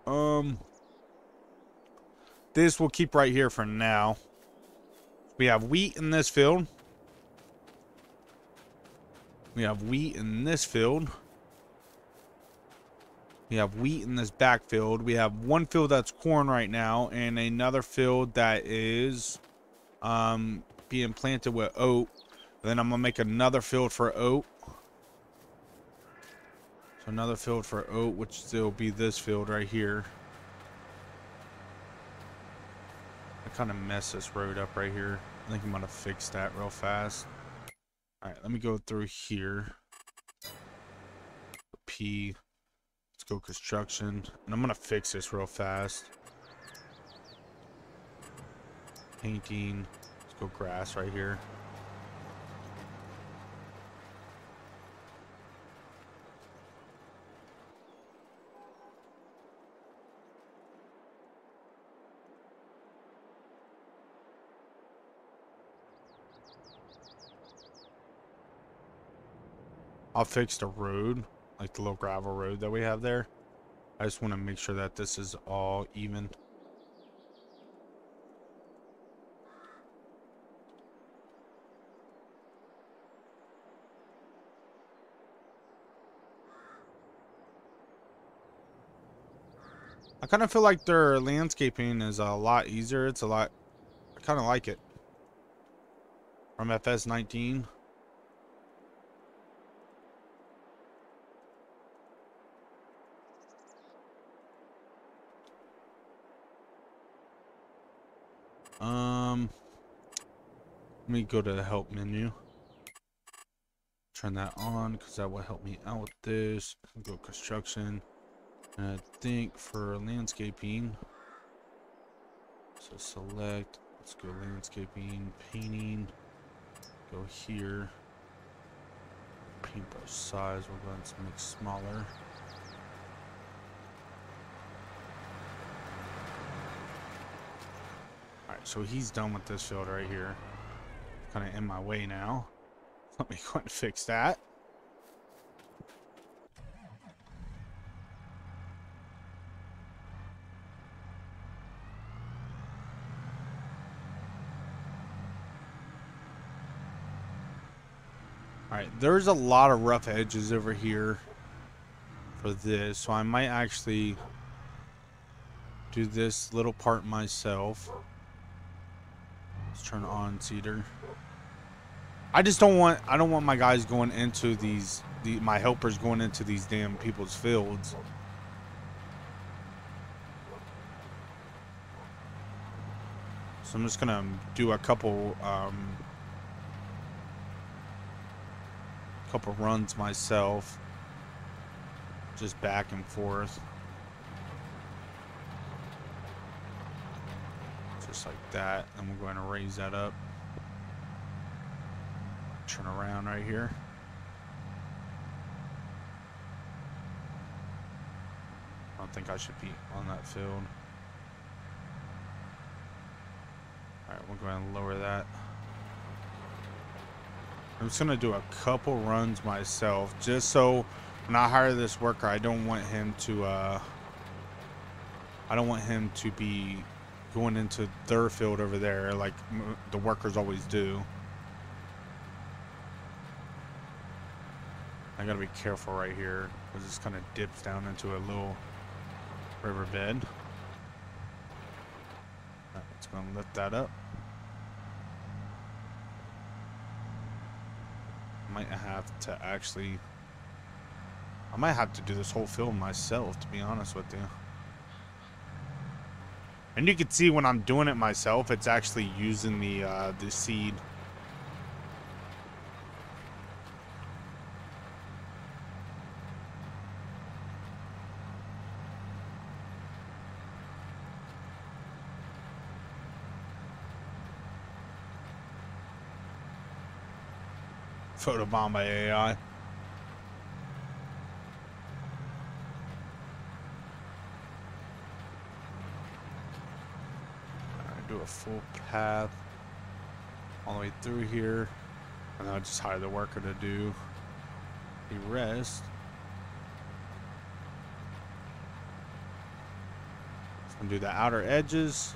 Um, this we'll keep right here for now. We have wheat in this field. We have wheat in this field. We have wheat in this backfield. We have one field that's corn right now and another field that is um, being planted with oat. Then I'm going to make another field for oat. So another field for oat, which will be this field right here. I kind of messed this road up right here. I think I'm going to fix that real fast. Alright, let me go through here. P. Go construction. And I'm going to fix this real fast. Painting. Let's go grass right here. I'll fix the road, like the little gravel road that we have there. I just want to make sure that this is all even. I kind of feel like their landscaping is a lot easier. It's a lot, I kind of like it. From FS19. Um, let me go to the help menu. Turn that on because that will help me out with this. Go construction. And I think for landscaping, so select, let's go landscaping, painting, go here. paintbrush size. We're going to make smaller. So he's done with this field right here. Kind of in my way now. Let me go and fix that. Alright, there's a lot of rough edges over here for this, so I might actually do this little part myself. Let's turn on seeder. I just don't want I don't want my guys going into these the my helpers going into these damn people's fields. So I'm just gonna do a couple um, couple runs myself. Just back and forth. Just like that. And we're going to raise that up. Turn around right here. I don't think I should be on that field. Alright, we're going to lower that. I'm just gonna do a couple runs myself, just so when I hire this worker, I don't want him to, uh, I don't want him to be going into their field over there like the workers always do. I gotta be careful right here because this kind of dips down into a little riverbed. Right, it's gonna lift that up. might have to actually... I might have to do this whole film myself, to be honest with you. And you can see when I'm doing it myself, it's actually using the, uh, the seed. Photobomb by AI. A full path all the way through here. And I'll just hire the worker to do the rest. So I'm do the outer edges.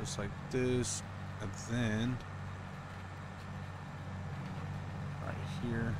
Just like this. And then right here.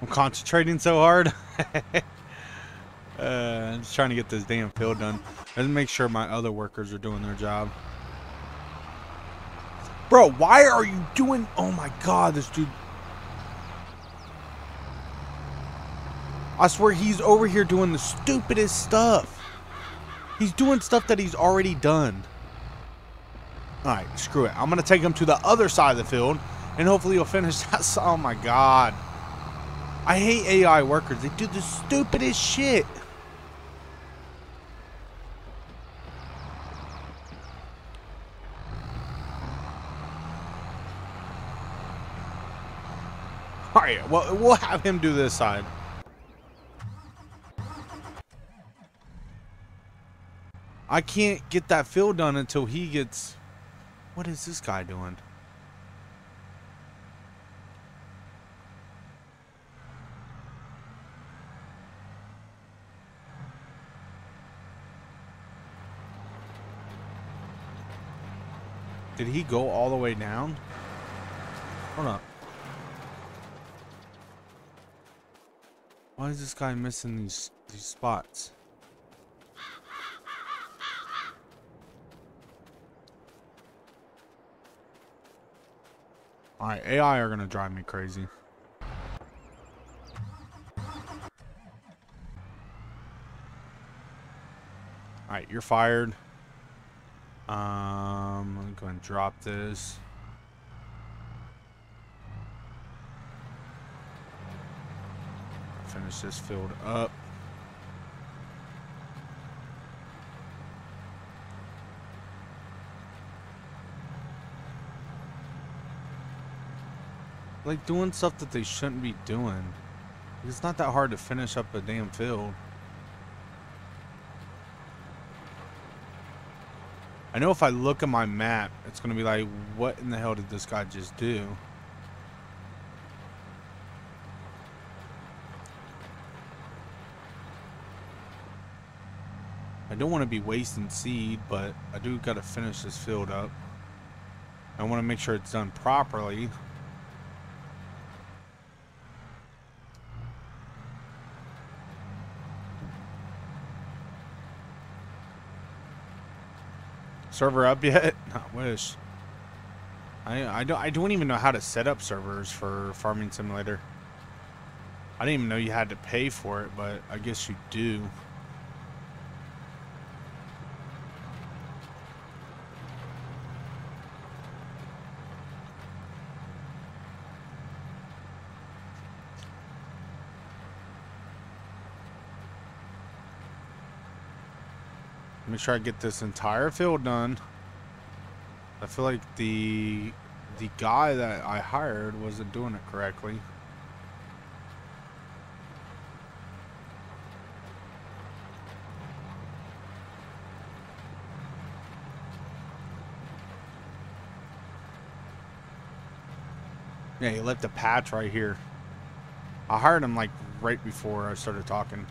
I'm concentrating so hard. uh, I'm just trying to get this damn field done. Let's make sure my other workers are doing their job. Bro, why are you doing... Oh my god, this dude... I swear he's over here doing the stupidest stuff. He's doing stuff that he's already done. Alright, screw it. I'm going to take him to the other side of the field, and hopefully he'll finish that. Oh my god. I hate AI workers. They do the stupidest shit. Alright, well, we'll have him do this side. I can't get that fill done until he gets... What is this guy doing? Did he go all the way down? Hold up. Why is this guy missing these these spots? Alright, AI are gonna drive me crazy. Alright, you're fired. Um, I'm going drop this. Finish this filled up. Like doing stuff that they shouldn't be doing. It's not that hard to finish up a damn field. I know if I look at my map, it's going to be like, what in the hell did this guy just do? I don't want to be wasting seed, but I do got to finish this field up. I want to make sure it's done properly. Server up yet? I wish. I I don't I don't even know how to set up servers for Farming Simulator. I didn't even know you had to pay for it, but I guess you do. Make sure I get this entire field done. I feel like the the guy that I hired wasn't doing it correctly. Yeah, he left a patch right here. I hired him like right before I started talking.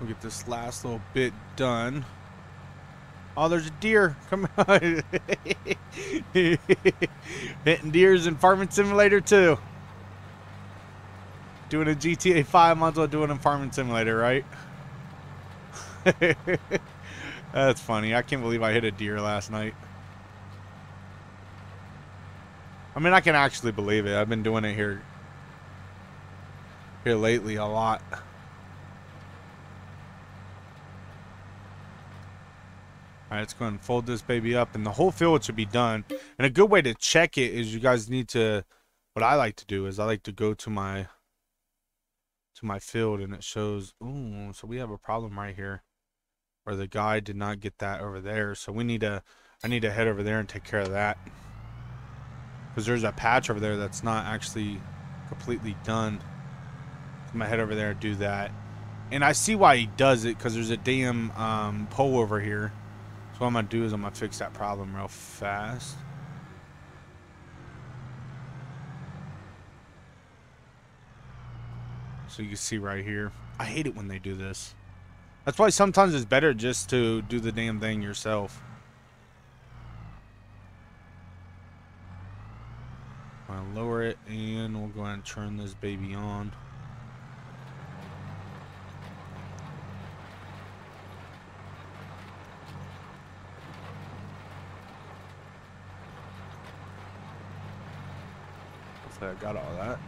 We'll get this last little bit done. Oh, there's a deer. Come on. Hitting deers in Farming Simulator too. Doing a GTA 5, might as well do it in Farming Simulator, right? That's funny. I can't believe I hit a deer last night. I mean, I can actually believe it. I've been doing it here here lately a lot. Alright, let's go and fold this baby up. And the whole field should be done. And a good way to check it is you guys need to... What I like to do is I like to go to my... To my field and it shows... Ooh, so we have a problem right here. Where the guy did not get that over there. So we need to... I need to head over there and take care of that. Because there's a patch over there that's not actually completely done. So I'm to head over there and do that. And I see why he does it because there's a damn um, pole over here. So what I'm going to do is I'm going to fix that problem real fast. So you can see right here. I hate it when they do this. That's why sometimes it's better just to do the damn thing yourself. I'm going to lower it and we'll go ahead and turn this baby on. Hopefully I got all that.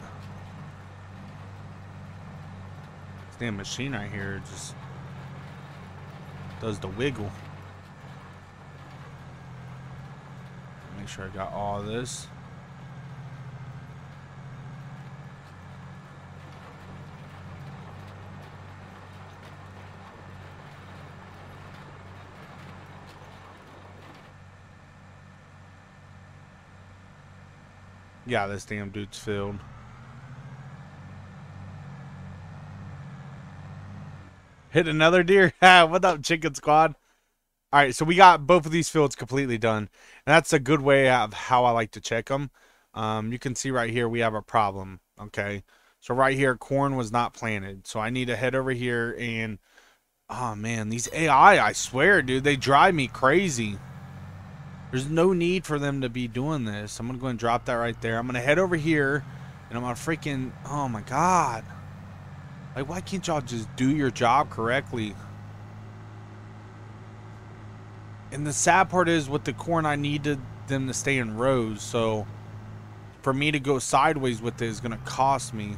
This damn machine right here just does the wiggle. Make sure I got all this. Yeah, this damn dude's filled. Hit another deer. what up, chicken squad? All right, so we got both of these fields completely done. And that's a good way of how I like to check them. Um, you can see right here we have a problem, okay? So right here, corn was not planted. So I need to head over here and... Oh, man, these AI, I swear, dude, they drive me crazy. There's no need for them to be doing this. I'm going to go and drop that right there. I'm going to head over here, and I'm going to freaking... Oh, my God. Like, why can't y'all just do your job correctly? And the sad part is, with the corn, I needed them to stay in rows, so... For me to go sideways with it is going to cost me.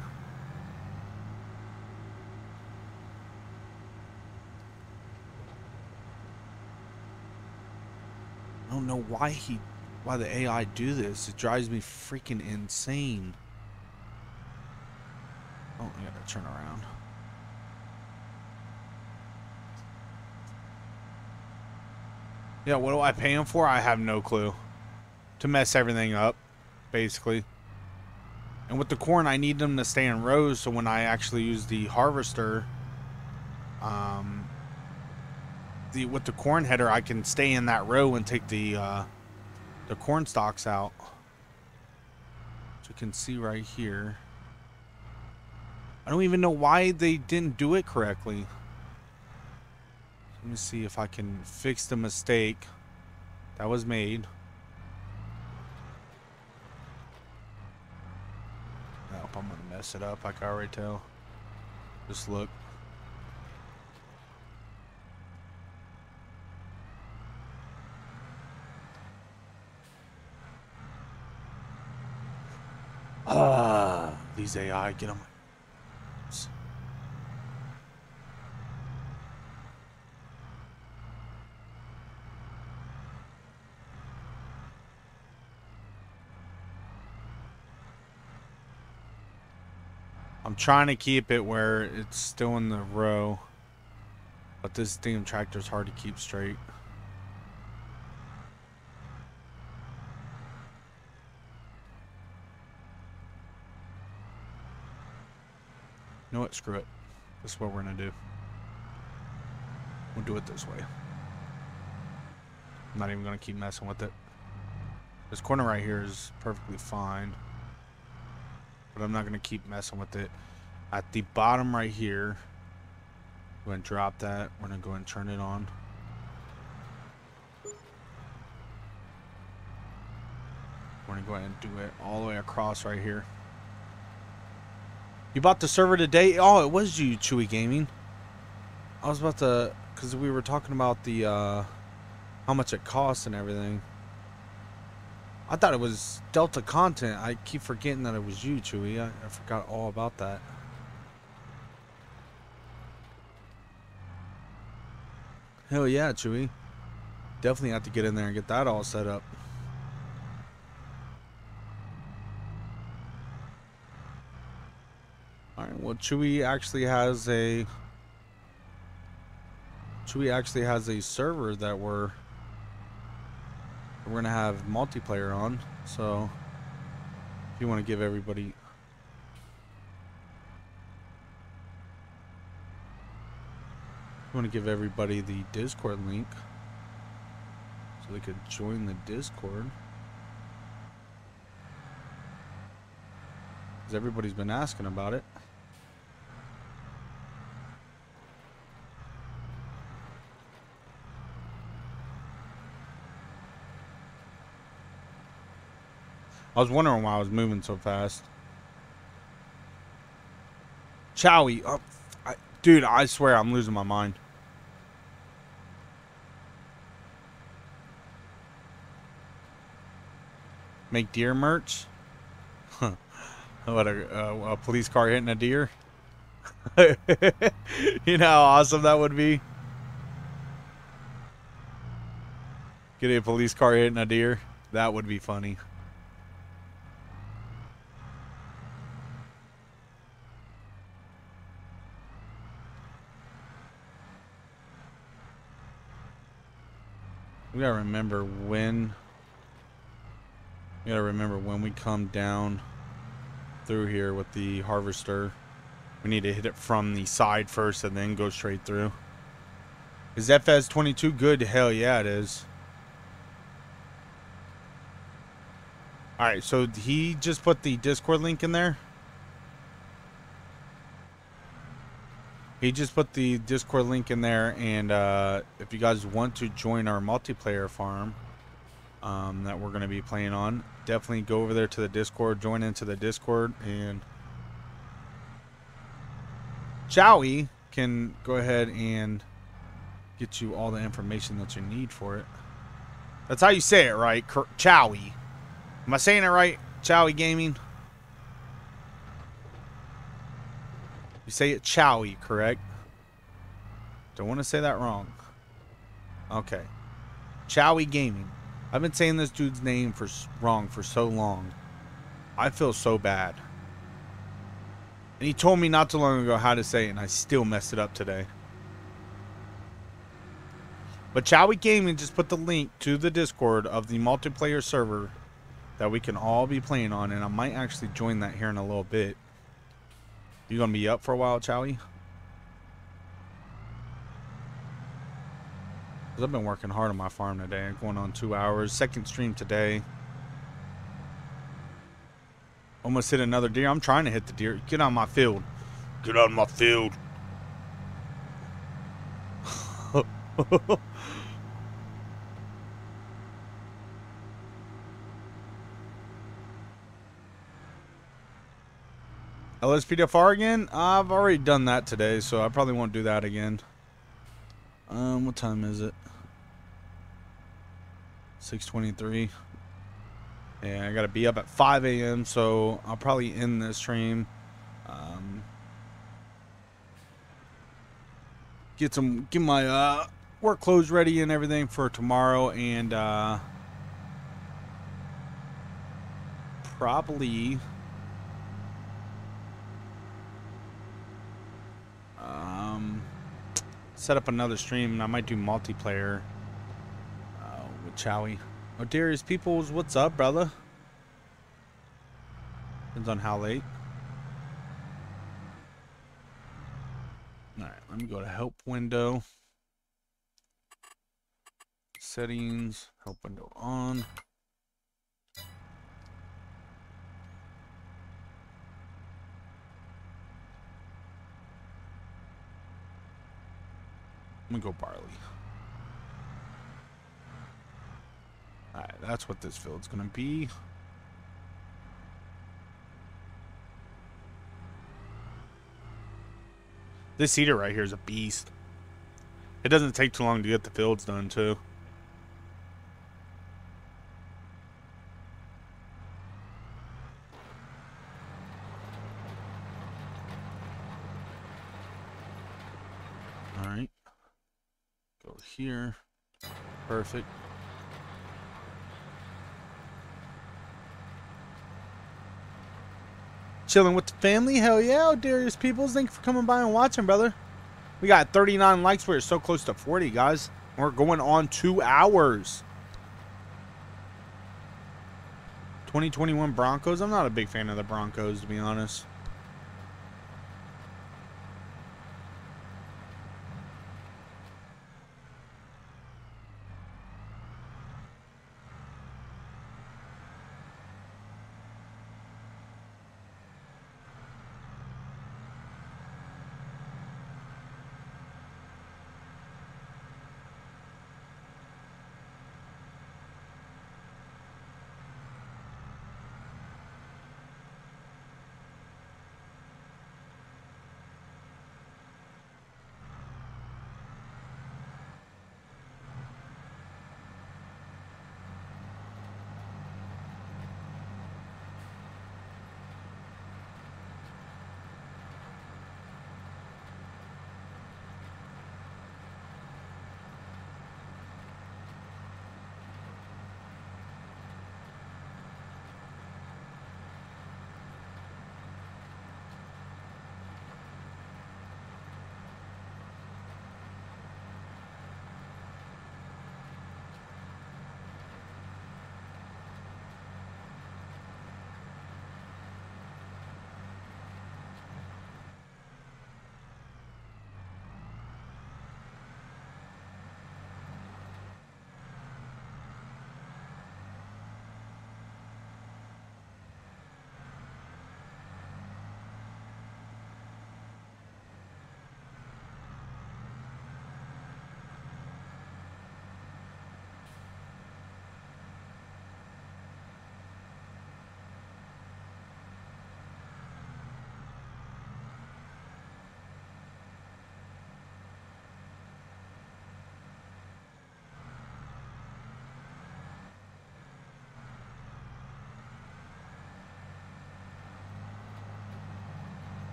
I don't know why he, why the AI do this. It drives me freaking insane. Oh, I gotta turn around. Yeah, what do I pay him for? I have no clue. To mess everything up, basically. And with the corn, I need them to stay in rows, so when I actually use the harvester, um, the with the corn header, I can stay in that row and take the uh, the corn stalks out. So you can see right here. I don't even know why they didn't do it correctly. Let me see if I can fix the mistake that was made. I hope I'm gonna mess it up. I can already tell. Just look. Ah, these AI get them. I'm trying to keep it where it's still in the row. But this damn tractor's hard to keep straight. Know what? Screw it. This is what we're going to do. We'll do it this way. I'm not even going to keep messing with it. This corner right here is perfectly fine but I'm not going to keep messing with it. At the bottom right here, we're going to drop that. We're going to go and turn it on. We're going to go ahead and do it all the way across right here. You bought the server today? Oh, it was you, Chewy Gaming. I was about to, because we were talking about the, uh, how much it costs and everything. I thought it was Delta content. I keep forgetting that it was you, Chewy. I, I forgot all about that. Hell yeah, Chewy. Definitely have to get in there and get that all set up. Chewy actually has a Chewy actually has a server that we're we're gonna have multiplayer on so if you want to give everybody you want to give everybody the discord link so they could join the discord. Because everybody's been asking about it I was wondering why I was moving so fast. Chowie. Oh, I, dude, I swear I'm losing my mind. Make deer merch? what, a, uh, a police car hitting a deer? you know how awesome that would be? Get a police car hitting a deer? That would be funny. We gotta remember when. We gotta remember when we come down through here with the harvester. We need to hit it from the side first and then go straight through. Is FS 22 good? Hell yeah, it is. Alright, so he just put the Discord link in there. He just put the Discord link in there, and uh, if you guys want to join our multiplayer farm um, that we're going to be playing on, definitely go over there to the Discord, join into the Discord, and Chowie can go ahead and get you all the information that you need for it. That's how you say it, right? Chowie. Am I saying it right? Chowie Gaming? You say it Chowie, correct? Don't want to say that wrong. Okay. Chowie Gaming. I've been saying this dude's name for wrong for so long. I feel so bad. And he told me not too long ago how to say it, and I still messed it up today. But Chowie Gaming just put the link to the Discord of the multiplayer server that we can all be playing on, and I might actually join that here in a little bit. You gonna be up for a while, Chowie? I've been working hard on my farm today. I'm Going on two hours. Second stream today. Almost hit another deer. I'm trying to hit the deer. Get out on my field. Get out on my field. LSPDFR again? I've already done that today, so I probably won't do that again. Um, what time is it? 6.23. Yeah, I gotta be up at 5 a.m., so I'll probably end this stream. Um, get some, get my uh, work clothes ready and everything for tomorrow, and uh, probably set up another stream and I might do multiplayer uh, with Chowie. Oh, Darius Peoples, what's up, brother? Depends on how late. Alright, let me go to help window. Settings, help window on. I'm gonna go barley. Alright, that's what this field's gonna be. This seeder right here is a beast. It doesn't take too long to get the fields done, too. here. Perfect. Chilling with the family? Hell yeah, Darius Peoples. Thank you for coming by and watching, brother. We got 39 likes. We're so close to 40, guys. We're going on two hours. 2021 Broncos. I'm not a big fan of the Broncos, to be honest.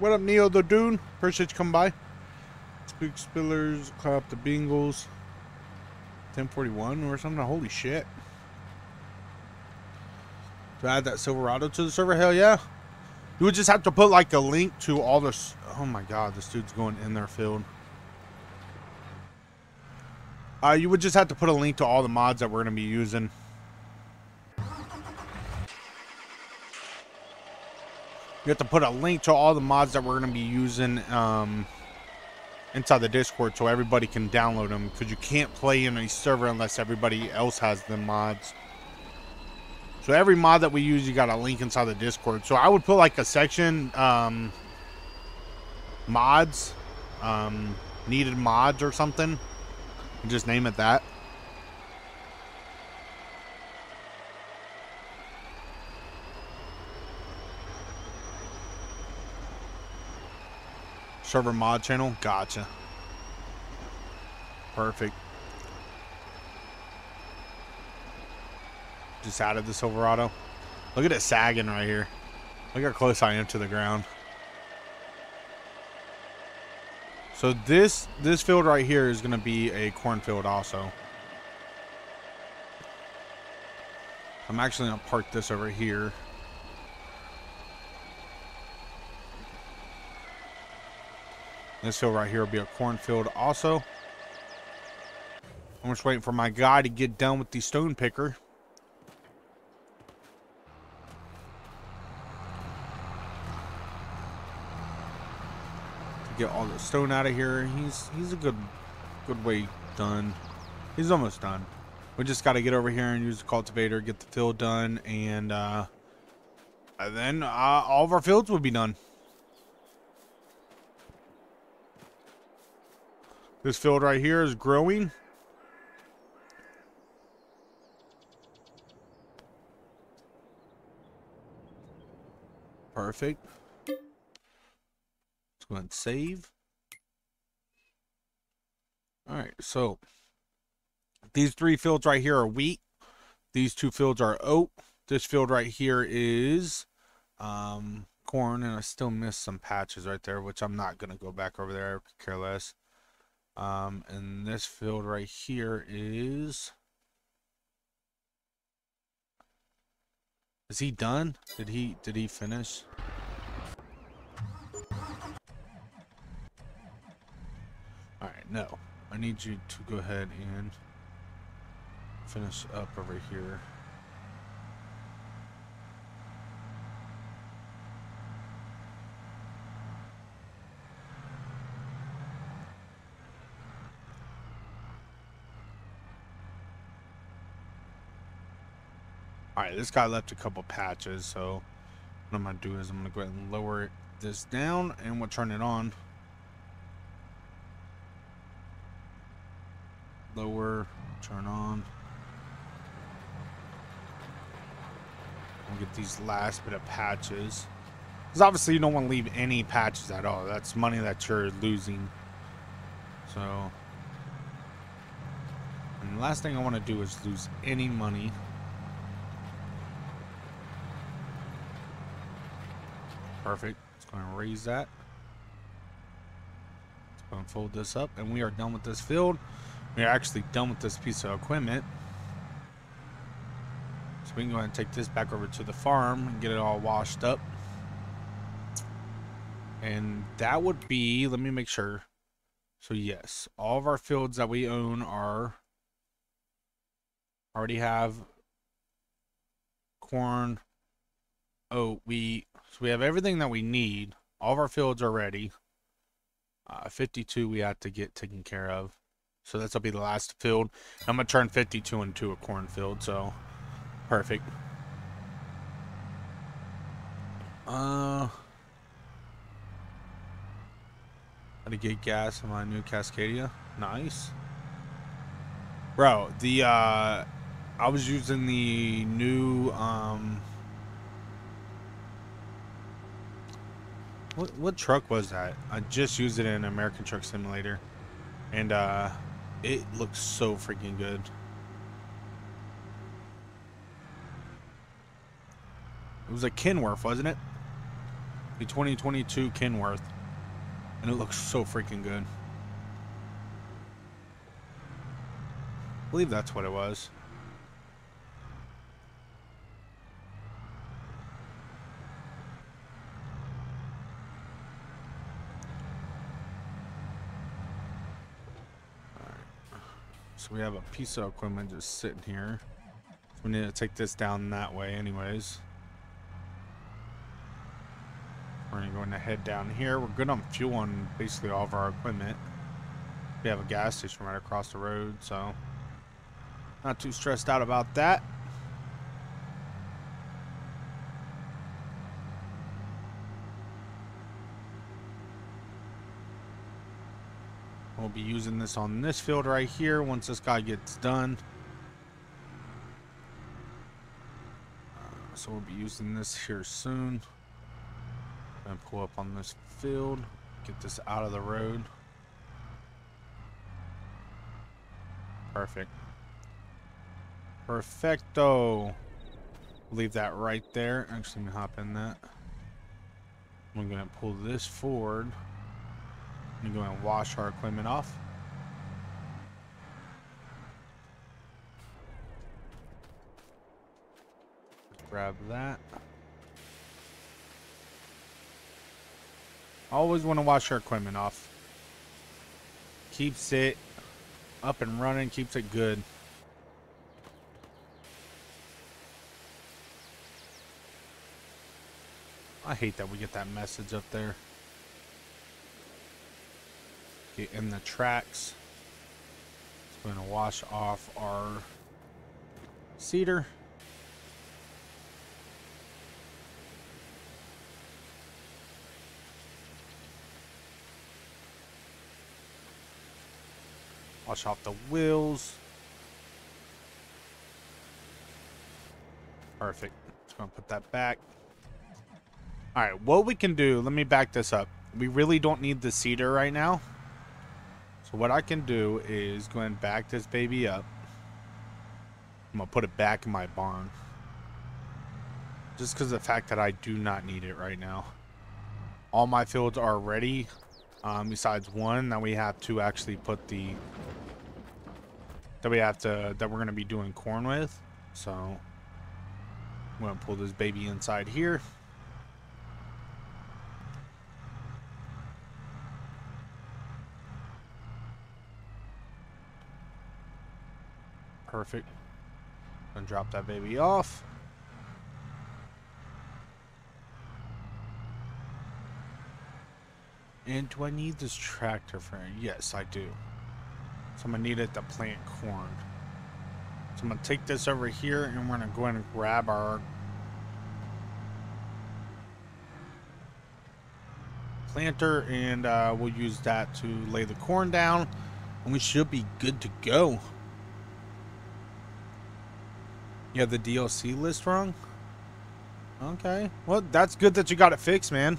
What up, Neo the Dune? Appreciate you coming by. Spook Spillers, clap the Bengals. 1041 or something. Holy shit. To add that Silverado to the server? Hell yeah. You would just have to put like a link to all this. Oh my god, this dude's going in their field. Uh, you would just have to put a link to all the mods that we're going to be using. You have to put a link to all the mods that we're going to be using um, inside the Discord so everybody can download them because you can't play in a server unless everybody else has the mods. So every mod that we use, you got a link inside the Discord. So I would put like a section, um, mods, um, needed mods or something, just name it that. Server mod channel? Gotcha. Perfect. Just added the Silverado. Look at it sagging right here. Look how close I am to the ground. So this this field right here is going to be a cornfield also. I'm actually going to park this over here. This hill right here will be a cornfield also. I'm just waiting for my guy to get done with the stone picker. To get all the stone out of here. He's he's a good good way done. He's almost done. We just got to get over here and use the cultivator, get the field done, and, uh, and then uh, all of our fields will be done. This field right here is growing. Perfect. Let's go ahead and save. All right, so these three fields right here are wheat. These two fields are oat. This field right here is um, corn, and I still miss some patches right there, which I'm not going to go back over there. I care less. Um, and this field right here is... Is he done? Did he did he finish? Alright, no. I need you to go ahead and finish up over here. This guy left a couple patches, so what I'm going to do is I'm going to go ahead and lower this down and we'll turn it on. Lower, turn on. We'll get these last bit of patches. Because obviously you don't want to leave any patches at all. That's money that you're losing. So, and the last thing I want to do is lose any money. Perfect. Let's go and raise that. Let's go and fold this up. And we are done with this field. We are actually done with this piece of equipment. So we can go ahead and take this back over to the farm and get it all washed up. And that would be, let me make sure. So yes, all of our fields that we own are already have corn, oat, wheat, so we have everything that we need. All of our fields are ready. Uh, 52 we have to get taken care of. So this will be the last field. I'm going to turn 52 into a cornfield, so perfect. Uh, how to get gas in my new Cascadia. Nice. Bro, the, uh, I was using the new, um, What what truck was that? I just used it in American Truck Simulator, and uh, it looks so freaking good. It was a Kenworth, wasn't it? The 2022 Kenworth. And it looks so freaking good. I believe that's what it was. We have a piece of equipment just sitting here. We need to take this down that way anyways. We're going to head down here. We're good on fuel on basically all of our equipment. We have a gas station right across the road, so not too stressed out about that. Be using this on this field right here once this guy gets done. Uh, so we'll be using this here soon. And pull up on this field. Get this out of the road. Perfect. Perfecto. Leave that right there. Actually, hop in that. I'm to pull this forward. I'm to go and wash our equipment off. Grab that. Always want to wash our equipment off. Keeps it up and running, keeps it good. I hate that we get that message up there. Get in the tracks. We're going to wash off our seeder. Wash off the wheels. Perfect. Just gonna put that back. Alright, what we can do, let me back this up. We really don't need the seeder right now. So what I can do is go and back this baby up. I'm gonna put it back in my barn. Just because of the fact that I do not need it right now. All my fields are ready. Um, besides one that we have to actually put the that we have to that we're going to be doing corn with. So I'm going to pull this baby inside here. Perfect. And drop that baby off. And do I need this tractor for Yes, I do. So I'm going to need it to plant corn. So I'm going to take this over here and we're going to go ahead and grab our planter and uh, we'll use that to lay the corn down and we should be good to go. You have the DLC list wrong? Okay. Well, that's good that you got it fixed, man.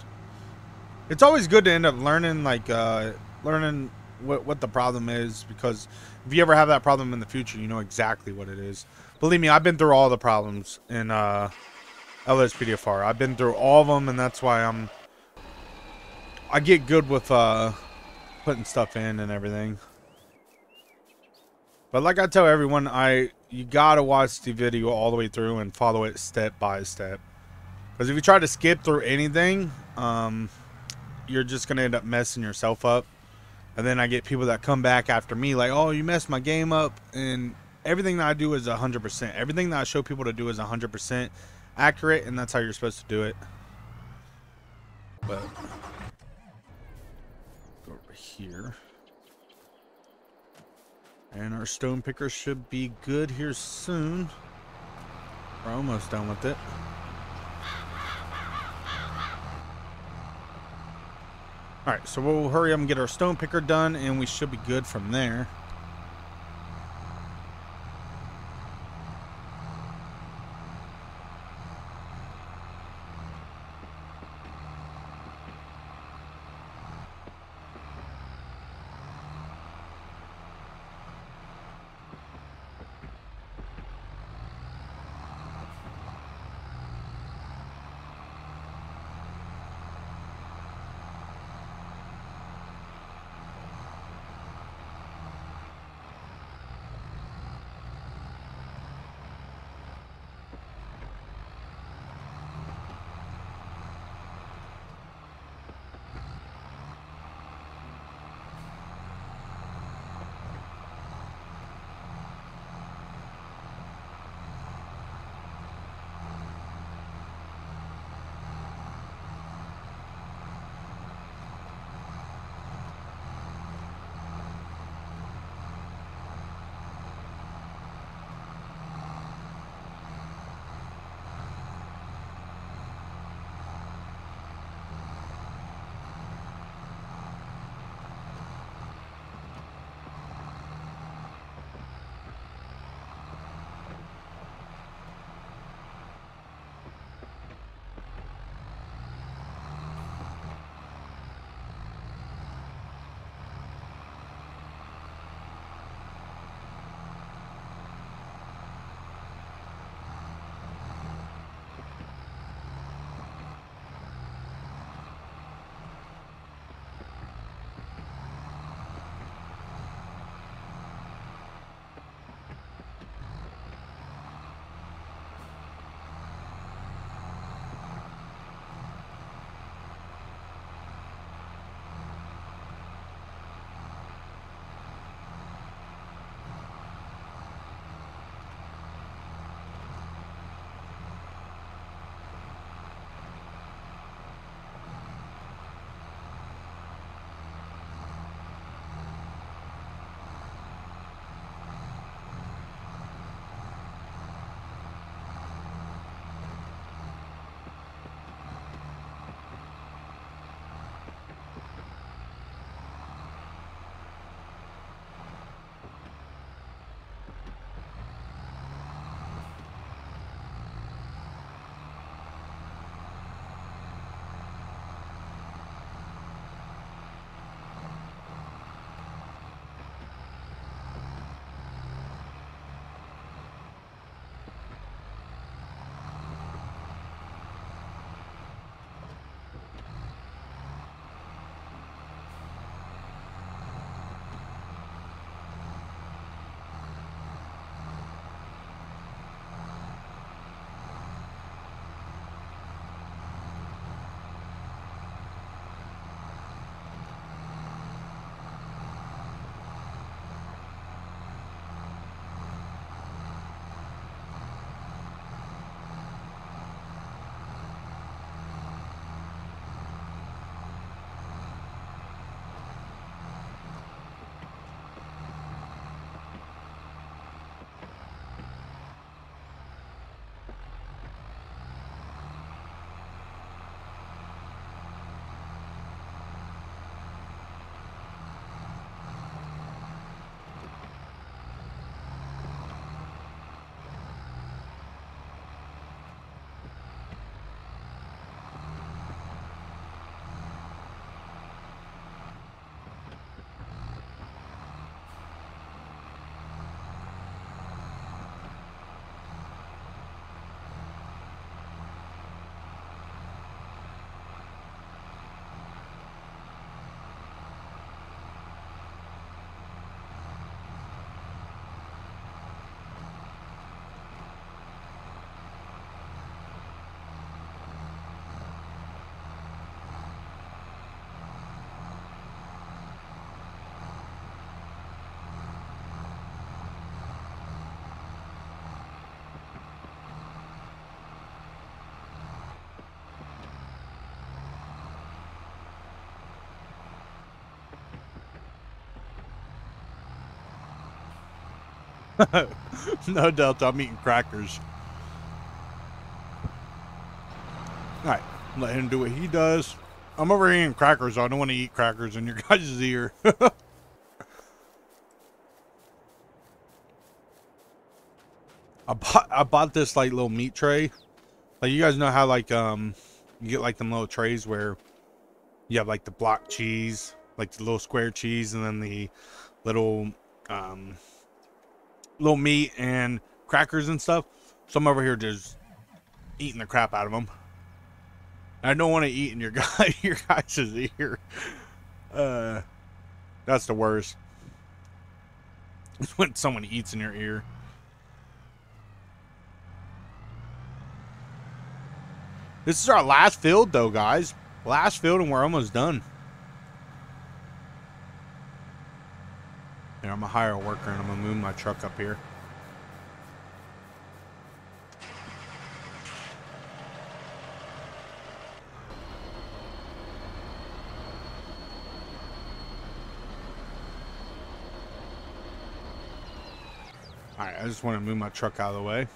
It's always good to end up learning, like, uh, learning what, what the problem is because if you ever have that problem in the future, you know exactly what it is. Believe me, I've been through all the problems in uh, LSPDFR. I've been through all of them, and that's why I'm. I get good with uh, putting stuff in and everything. But like I tell everyone, I you gotta watch the video all the way through and follow it step by step. Because if you try to skip through anything, um, you're just gonna end up messing yourself up. And then I get people that come back after me like, oh, you messed my game up. And everything that I do is 100%. Everything that I show people to do is 100% accurate, and that's how you're supposed to do it. But, over here. And our stone picker should be good here soon. We're almost done with it. Alright, so we'll hurry up and get our stone picker done, and we should be good from there. no Delta, I'm eating crackers. Alright, let him do what he does. I'm over here eating crackers, I don't want to eat crackers in your guys' ear. I bought I bought this like little meat tray. Like you guys know how like um you get like them little trays where you have like the block cheese, like the little square cheese, and then the little um little meat and crackers and stuff. So I'm over here just eating the crap out of them. I don't want to eat in your guy your guys' ear. Uh, that's the worst. when someone eats in your ear. This is our last field, though, guys. Last field, and we're almost done. I'm gonna hire a worker, and I'm gonna move my truck up here. Alright, I just want to move my truck out of the way.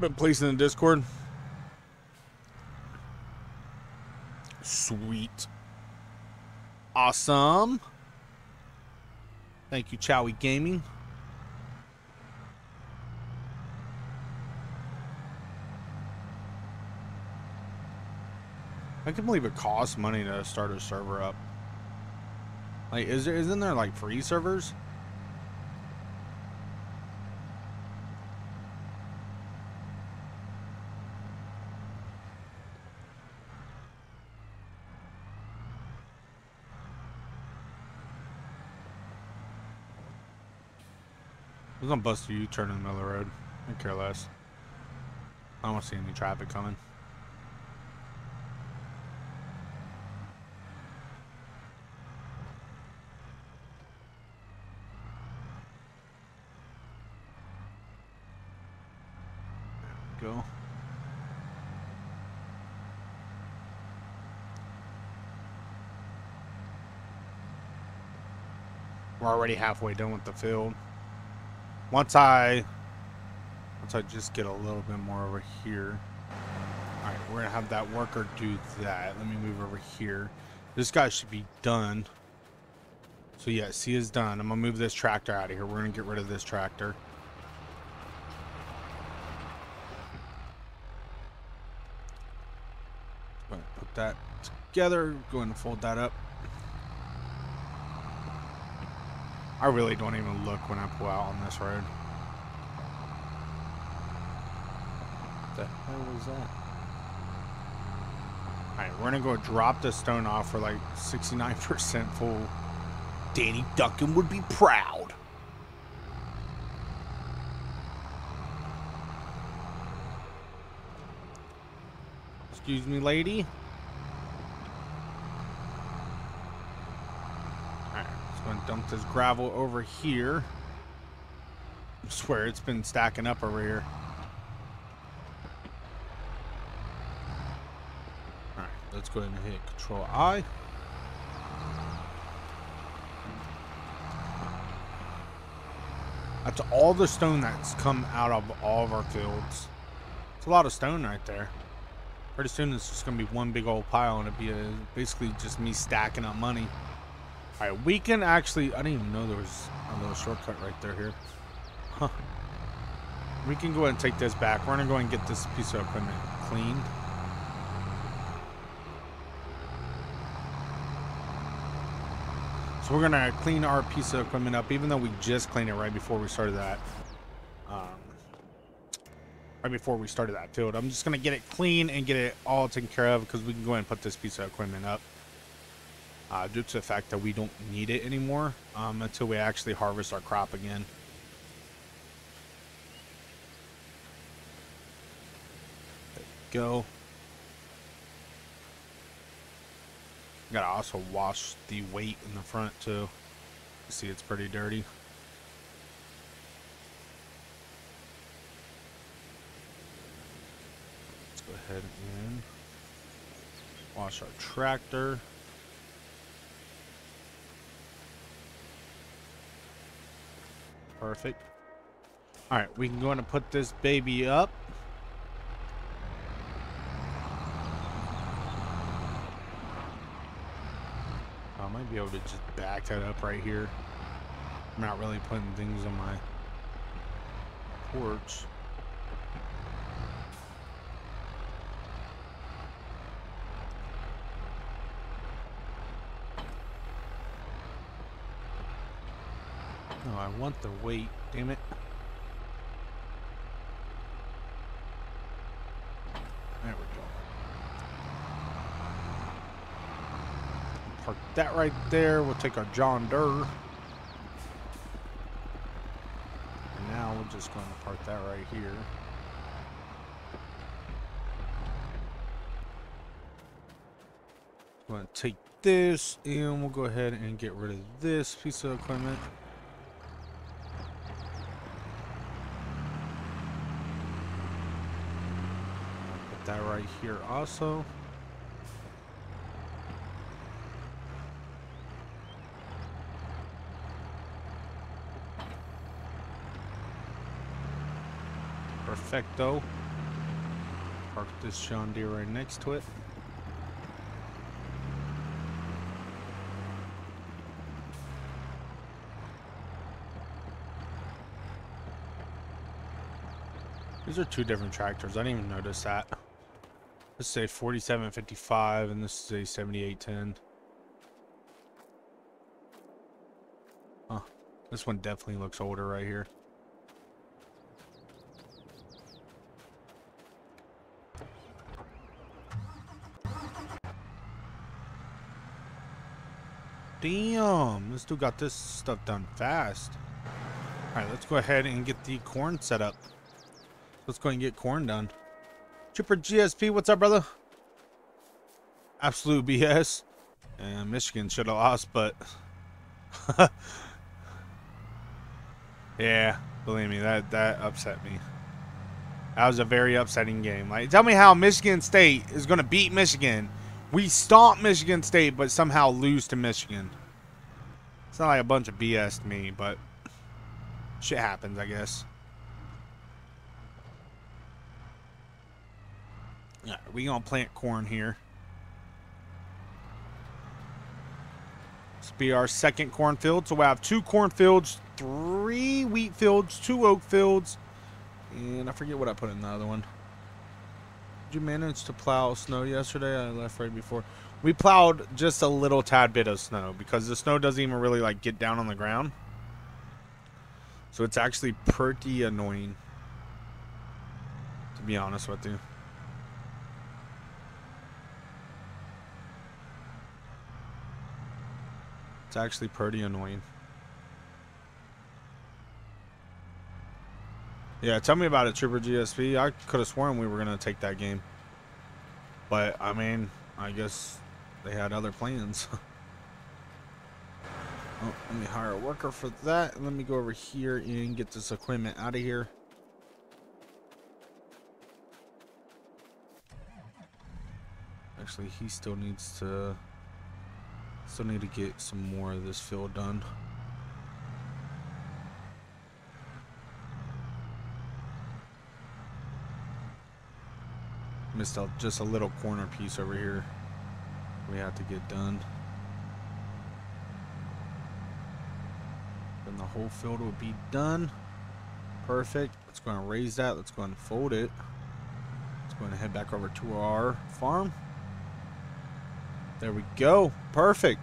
Been placing in Discord. Sweet. Awesome. Thank you, Chowie Gaming. I can believe it costs money to start a server up. Like, is there isn't there like free servers? Gonna bust a U-turn in the middle of the road. I care less. I don't see any traffic coming. Go. We're already halfway done with the field. Once I, once I just get a little bit more over here. All right, we're gonna have that worker do that. Let me move over here. This guy should be done. So yeah, he is done. I'm gonna move this tractor out of here. We're gonna get rid of this tractor. Put that together. Going to fold that up. I really don't even look when I pull out on this road. What the hell was that? Alright, we're gonna go drop the stone off for like 69% full. Danny Duncan would be proud. Excuse me, lady. Alright, let's go and dump this gravel over here. I swear it's been stacking up over here. Alright, let's go ahead and hit Control I. That's all the stone that's come out of all of our fields. It's a lot of stone right there. Pretty soon it's just gonna be one big old pile and it'd be a, basically just me stacking up money. Alright, we can actually, I didn't even know there was a little shortcut right there here. Huh. We can go ahead and take this back. We're gonna go and get this piece of equipment cleaned. So we're gonna clean our piece of equipment up, even though we just cleaned it right before we started that. Um, right before we started that field. I'm just gonna get it clean and get it all taken care of because we can go ahead and put this piece of equipment up. Uh, due to the fact that we don't need it anymore um, until we actually harvest our crop again. Go. Gotta also wash the weight in the front too. See, it's pretty dirty. Let's go ahead and wash our tractor. Perfect. Alright, we can go and put this baby up. I might be able to just back that up right here. I'm not really putting things on my porch. Want the weight, damn it. There we go. Park that right there. We'll take our John Deere. And now we're just going to park that right here. I'm going to take this and we'll go ahead and get rid of this piece of equipment. Put that right here also. Perfecto. Park this John Deere right next to it. These are two different tractors. I didn't even notice that. This say 4755 and this is a 7810. Huh. This one definitely looks older right here. Damn, this dude got this stuff done fast. All right, let's go ahead and get the corn set up. Let's go and get corn done. Tripper GSP, what's up, brother? Absolute BS. And Michigan should have lost, but yeah, believe me, that that upset me. That was a very upsetting game. Like, tell me how Michigan State is going to beat Michigan. We stomp Michigan State, but somehow lose to Michigan. It's not like a bunch of BS to me, but shit happens, I guess. We gonna plant corn here. This will be our second cornfield. So we have two cornfields, three wheat fields, two oak fields, and I forget what I put in the other one. Did you manage to plow snow yesterday? I left right before. We plowed just a little tad bit of snow because the snow doesn't even really like get down on the ground. So it's actually pretty annoying. To be honest with you. It's actually pretty annoying. Yeah, tell me about it, Trooper GSP. I could have sworn we were going to take that game. But, I mean, I guess they had other plans. oh, let me hire a worker for that. Let me go over here and get this equipment out of here. Actually, he still needs to... Still need to get some more of this field done. Missed out just a little corner piece over here. We have to get done. Then the whole field will be done. Perfect. Let's go and raise that. Let's go and fold it. Let's go and head back over to our farm. There we go. Perfect.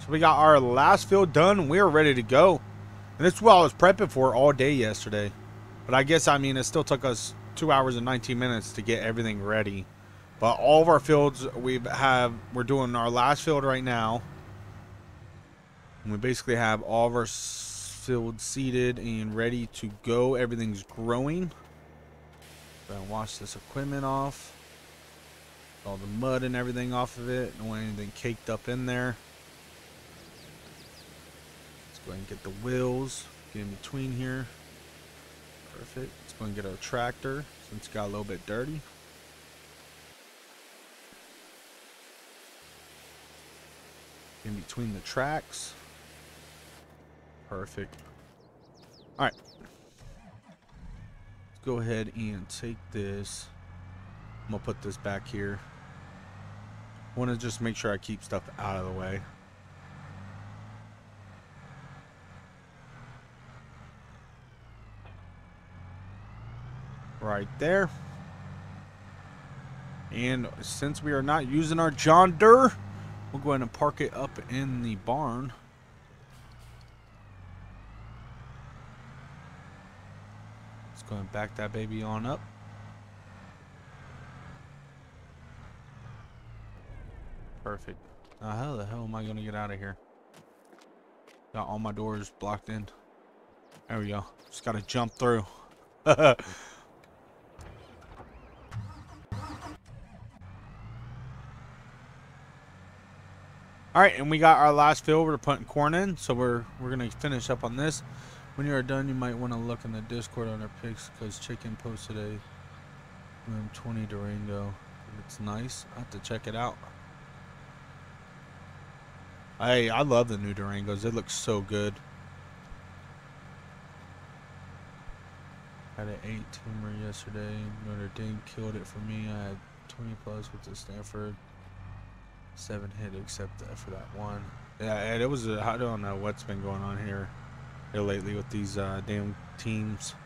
So we got our last field done. We're ready to go. And is what I was prepping for all day yesterday. But I guess, I mean, it still took us two hours and 19 minutes to get everything ready. But all of our fields, we have, we're doing our last field right now. And we basically have all of our fields seeded and ready to go. Everything's growing. Gonna wash this equipment off. All the mud and everything off of it. Don't want anything caked up in there. Let's go ahead and get the wheels. Get in between here. Perfect. Let's go and get our tractor since it got a little bit dirty. In between the tracks. Perfect. Alright. Let's go ahead and take this. I'm going to put this back here. Want to just make sure I keep stuff out of the way. right there. And since we are not using our John Deere, we'll go ahead and park it up in the barn. Let's go and back that baby on up. Perfect. Now how the hell am I going to get out of here? Got all my doors blocked in. There we go. Just got to jump through. All right, and we got our last field we're putting corn in, so we're we're gonna finish up on this. When you are done, you might want to look in the Discord on our pics because Chicken posted a M20 Durango. It's nice. I have to check it out. Hey, I love the new Durangos. It looks so good. Had an 8 tumor yesterday. Notre Dame killed it for me. I had 20 plus with the Stanford seven hit except for that one. Yeah, and it was. I don't know what's been going on here, here lately with these uh, damn teams.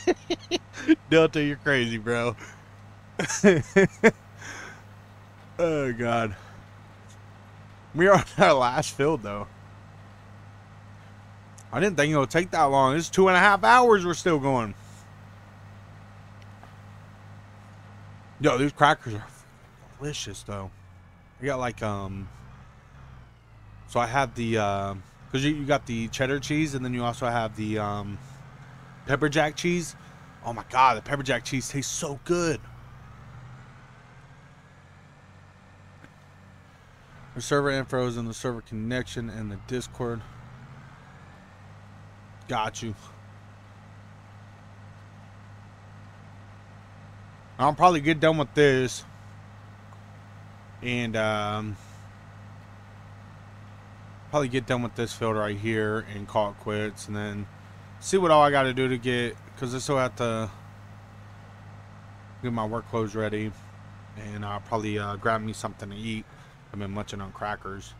Delta, you're crazy, bro. oh god. We are on our last field though. I didn't think it would take that long. It's two and a half hours we're still going. Yo, these crackers are delicious though. I got like um so I have the uh because you, you got the cheddar cheese and then you also have the um pepper jack cheese. Oh my god, the pepper jack cheese tastes so good. The server info is in the server connection and the Discord. Got you. I'll probably get done with this. And um probably get done with this field right here and call it quits and then see what all I got to do to get because I still have to get my work clothes ready and I'll probably uh, grab me something to eat. I've been munching on crackers.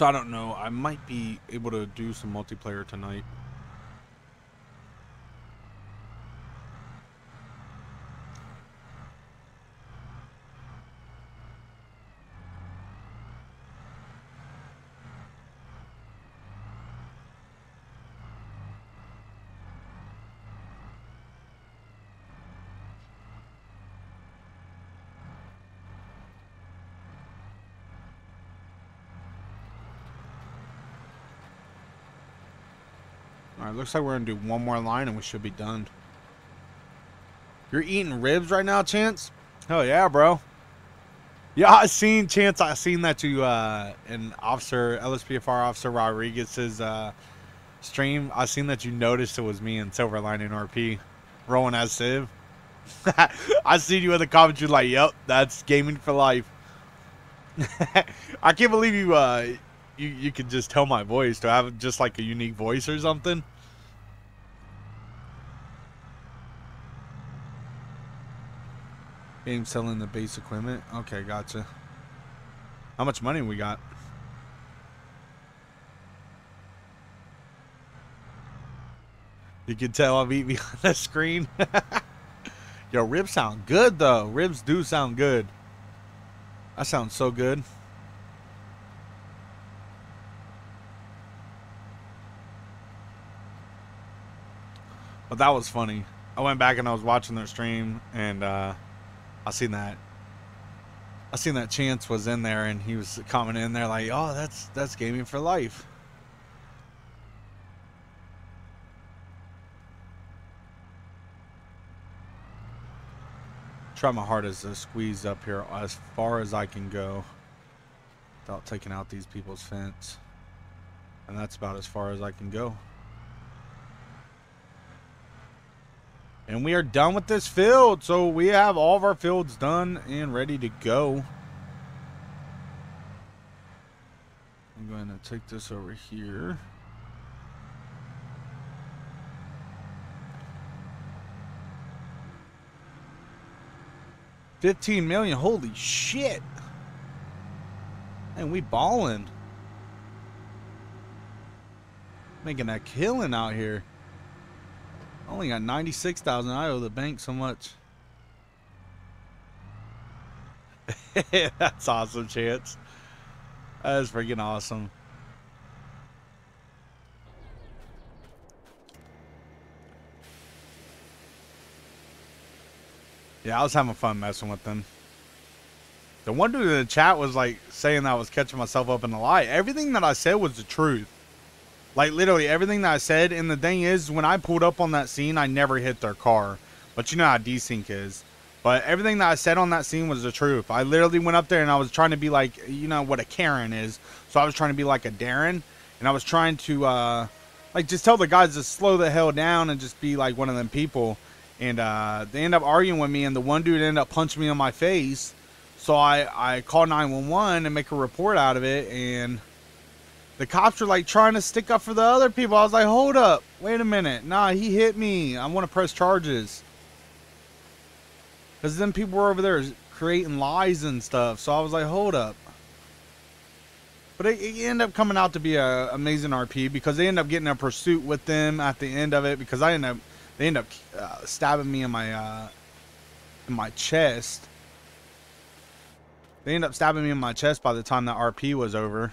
So I don't know. I might be able to do some multiplayer tonight. Alright, looks like we're going to do one more line and we should be done. You're eating ribs right now, Chance? Hell yeah, bro. Yeah, I seen Chance. I seen that you uh, in Officer LSPDFR Officer Rodriguez's uh, stream. I seen that you noticed it was me and Silver Lining RP rolling as Civ. I seen you in the comments. You're like, "Yep, that's gaming for life." I can't believe you. Uh, you you could just tell my voice to have just like a unique voice or something. Game selling the base equipment. Okay, gotcha. How much money we got? You can tell I'm eating on the screen. Yo, ribs sound good though. Ribs do sound good. That sounds so good. But that was funny. I went back and I was watching their stream and uh I seen that I seen that Chance was in there and he was coming in there like, "Oh, that's that's gaming for life." Try my hardest to squeeze up here as far as I can go without taking out these people's fence. And that's about as far as I can go. And we are done with this field. So we have all of our fields done and ready to go. I'm going to take this over here. Fifteen million, holy shit. And we balling. Making a killing out here. Only got 96,000. I owe the bank so much. That's awesome, Chance. That is freaking awesome. Yeah, I was having fun messing with them. The one dude in the chat was like saying that I was catching myself up in a lie. Everything that I said was the truth. Like literally everything that I said. And the thing is, when I pulled up on that scene, I never hit their car. But you know how desync is. But everything that I said on that scene was the truth. I literally went up there and I was trying to be like, you know what a Karen is. So I was trying to be like a Darren, and I was trying to, uh, like, just tell the guys to slow the hell down and just be like one of them people. and uh, they end up arguing with me, and the one dude ended up punching me in my face. So I I called 911 and make a report out of it, and the cops were like trying to stick up for the other people. I was like, hold up, wait a minute, nah, he hit me. I want to press charges. Because then people were over there creating lies and stuff. So I was like, hold up. But it, it ended up coming out to be a amazing RP because they end up getting a pursuit with them at the end of it because I end up they end up uh, stabbing me in my uh, in my chest. They end up stabbing me in my chest by the time that RP was over.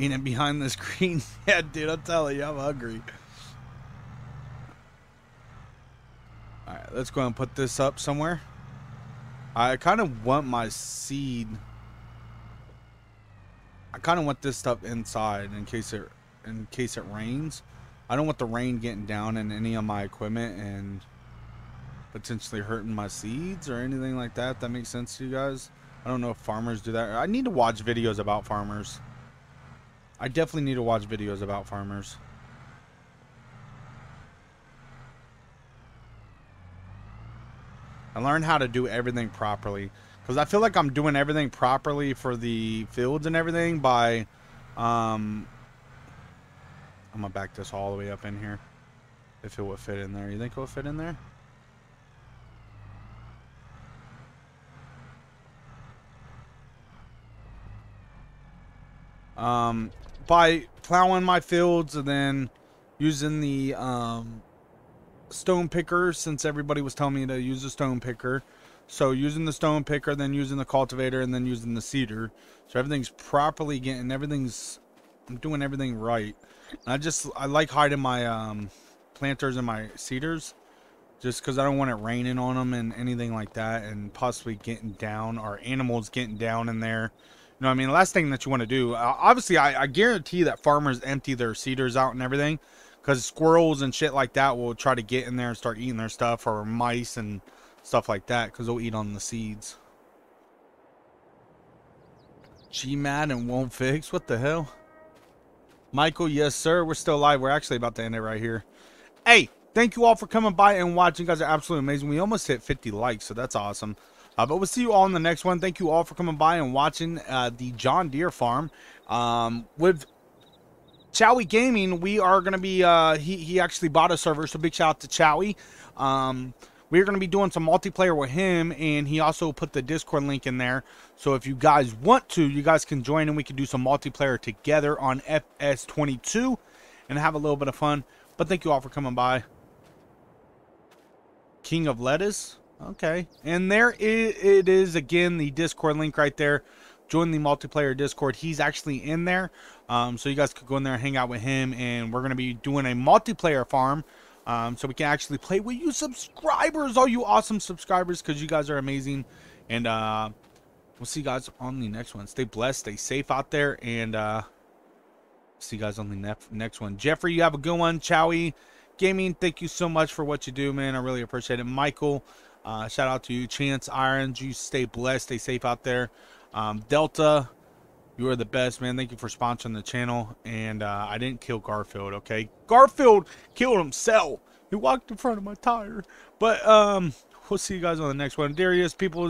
Eating behind the screen. yeah, dude, I'm telling you, I'm hungry. Alright, let's go and put this up somewhere. I kind of want my seed. I kind of want this stuff inside in case it in case it rains. I don't want the rain getting down in any of my equipment and potentially hurting my seeds or anything like that. That makes sense to you guys. I don't know if farmers do that. I need to watch videos about farmers. I definitely need to watch videos about farmers. I learn how to do everything properly. Because I feel like I'm doing everything properly for the fields and everything by... Um, I'm to back this all the way up in here. If it would fit in there. You think it would fit in there? Um, by plowing my fields and then using the um, stone picker since everybody was telling me to use a stone picker. So using the stone picker, then using the cultivator, and then using the seeder. So everything's properly getting, everything's, I'm doing everything right. And I just, I like hiding my um, planters and my seeders. Just because I don't want it raining on them and anything like that. And possibly getting down, or animals getting down in there. You know I mean? The last thing that you want to do, uh, obviously, I, I guarantee that farmers empty their seeders out and everything, because squirrels and shit like that will try to get in there and start eating their stuff, or mice and stuff like that, because they'll eat on the seeds. GMAT and won't fix? What the hell? Michael, yes, sir. We're still live. We're actually about to end it right here. Hey, thank you all for coming by and watching. You guys are absolutely amazing. We almost hit 50 likes, so that's awesome. Uh, but we'll see you all in the next one. Thank you all for coming by and watching uh, the John Deere farm. Um, with Chowie Gaming, we are going to be, uh, he, he actually bought a server, so big shout out to Chowie. Um, we're going to be doing some multiplayer with him, and he also put the Discord link in there. So if you guys want to, you guys can join and we can do some multiplayer together on FS22 and have a little bit of fun. But thank you all for coming by. King of Lettuce. Okay. And there it is again, the Discord link right there. Join the multiplayer Discord. He's actually in there. Um, so you guys could go in there and hang out with him. And we're going to be doing a multiplayer farm. Um, so we can actually play with you subscribers, all you awesome subscribers, because you guys are amazing. And uh, we'll see you guys on the next one. Stay blessed, stay safe out there, and uh, see you guys on the next one. Jeffrey, you have a good one. Chowie Gaming, thank you so much for what you do, man. I really appreciate it. Michael, uh, shout out to you. Chance Irons, you stay blessed, stay safe out there. Um, Delta, you are the best, man. Thank you for sponsoring the channel. And uh, I didn't kill Garfield, okay? Garfield killed himself. He walked in front of my tire. But um, we'll see you guys on the next one. Darius, people.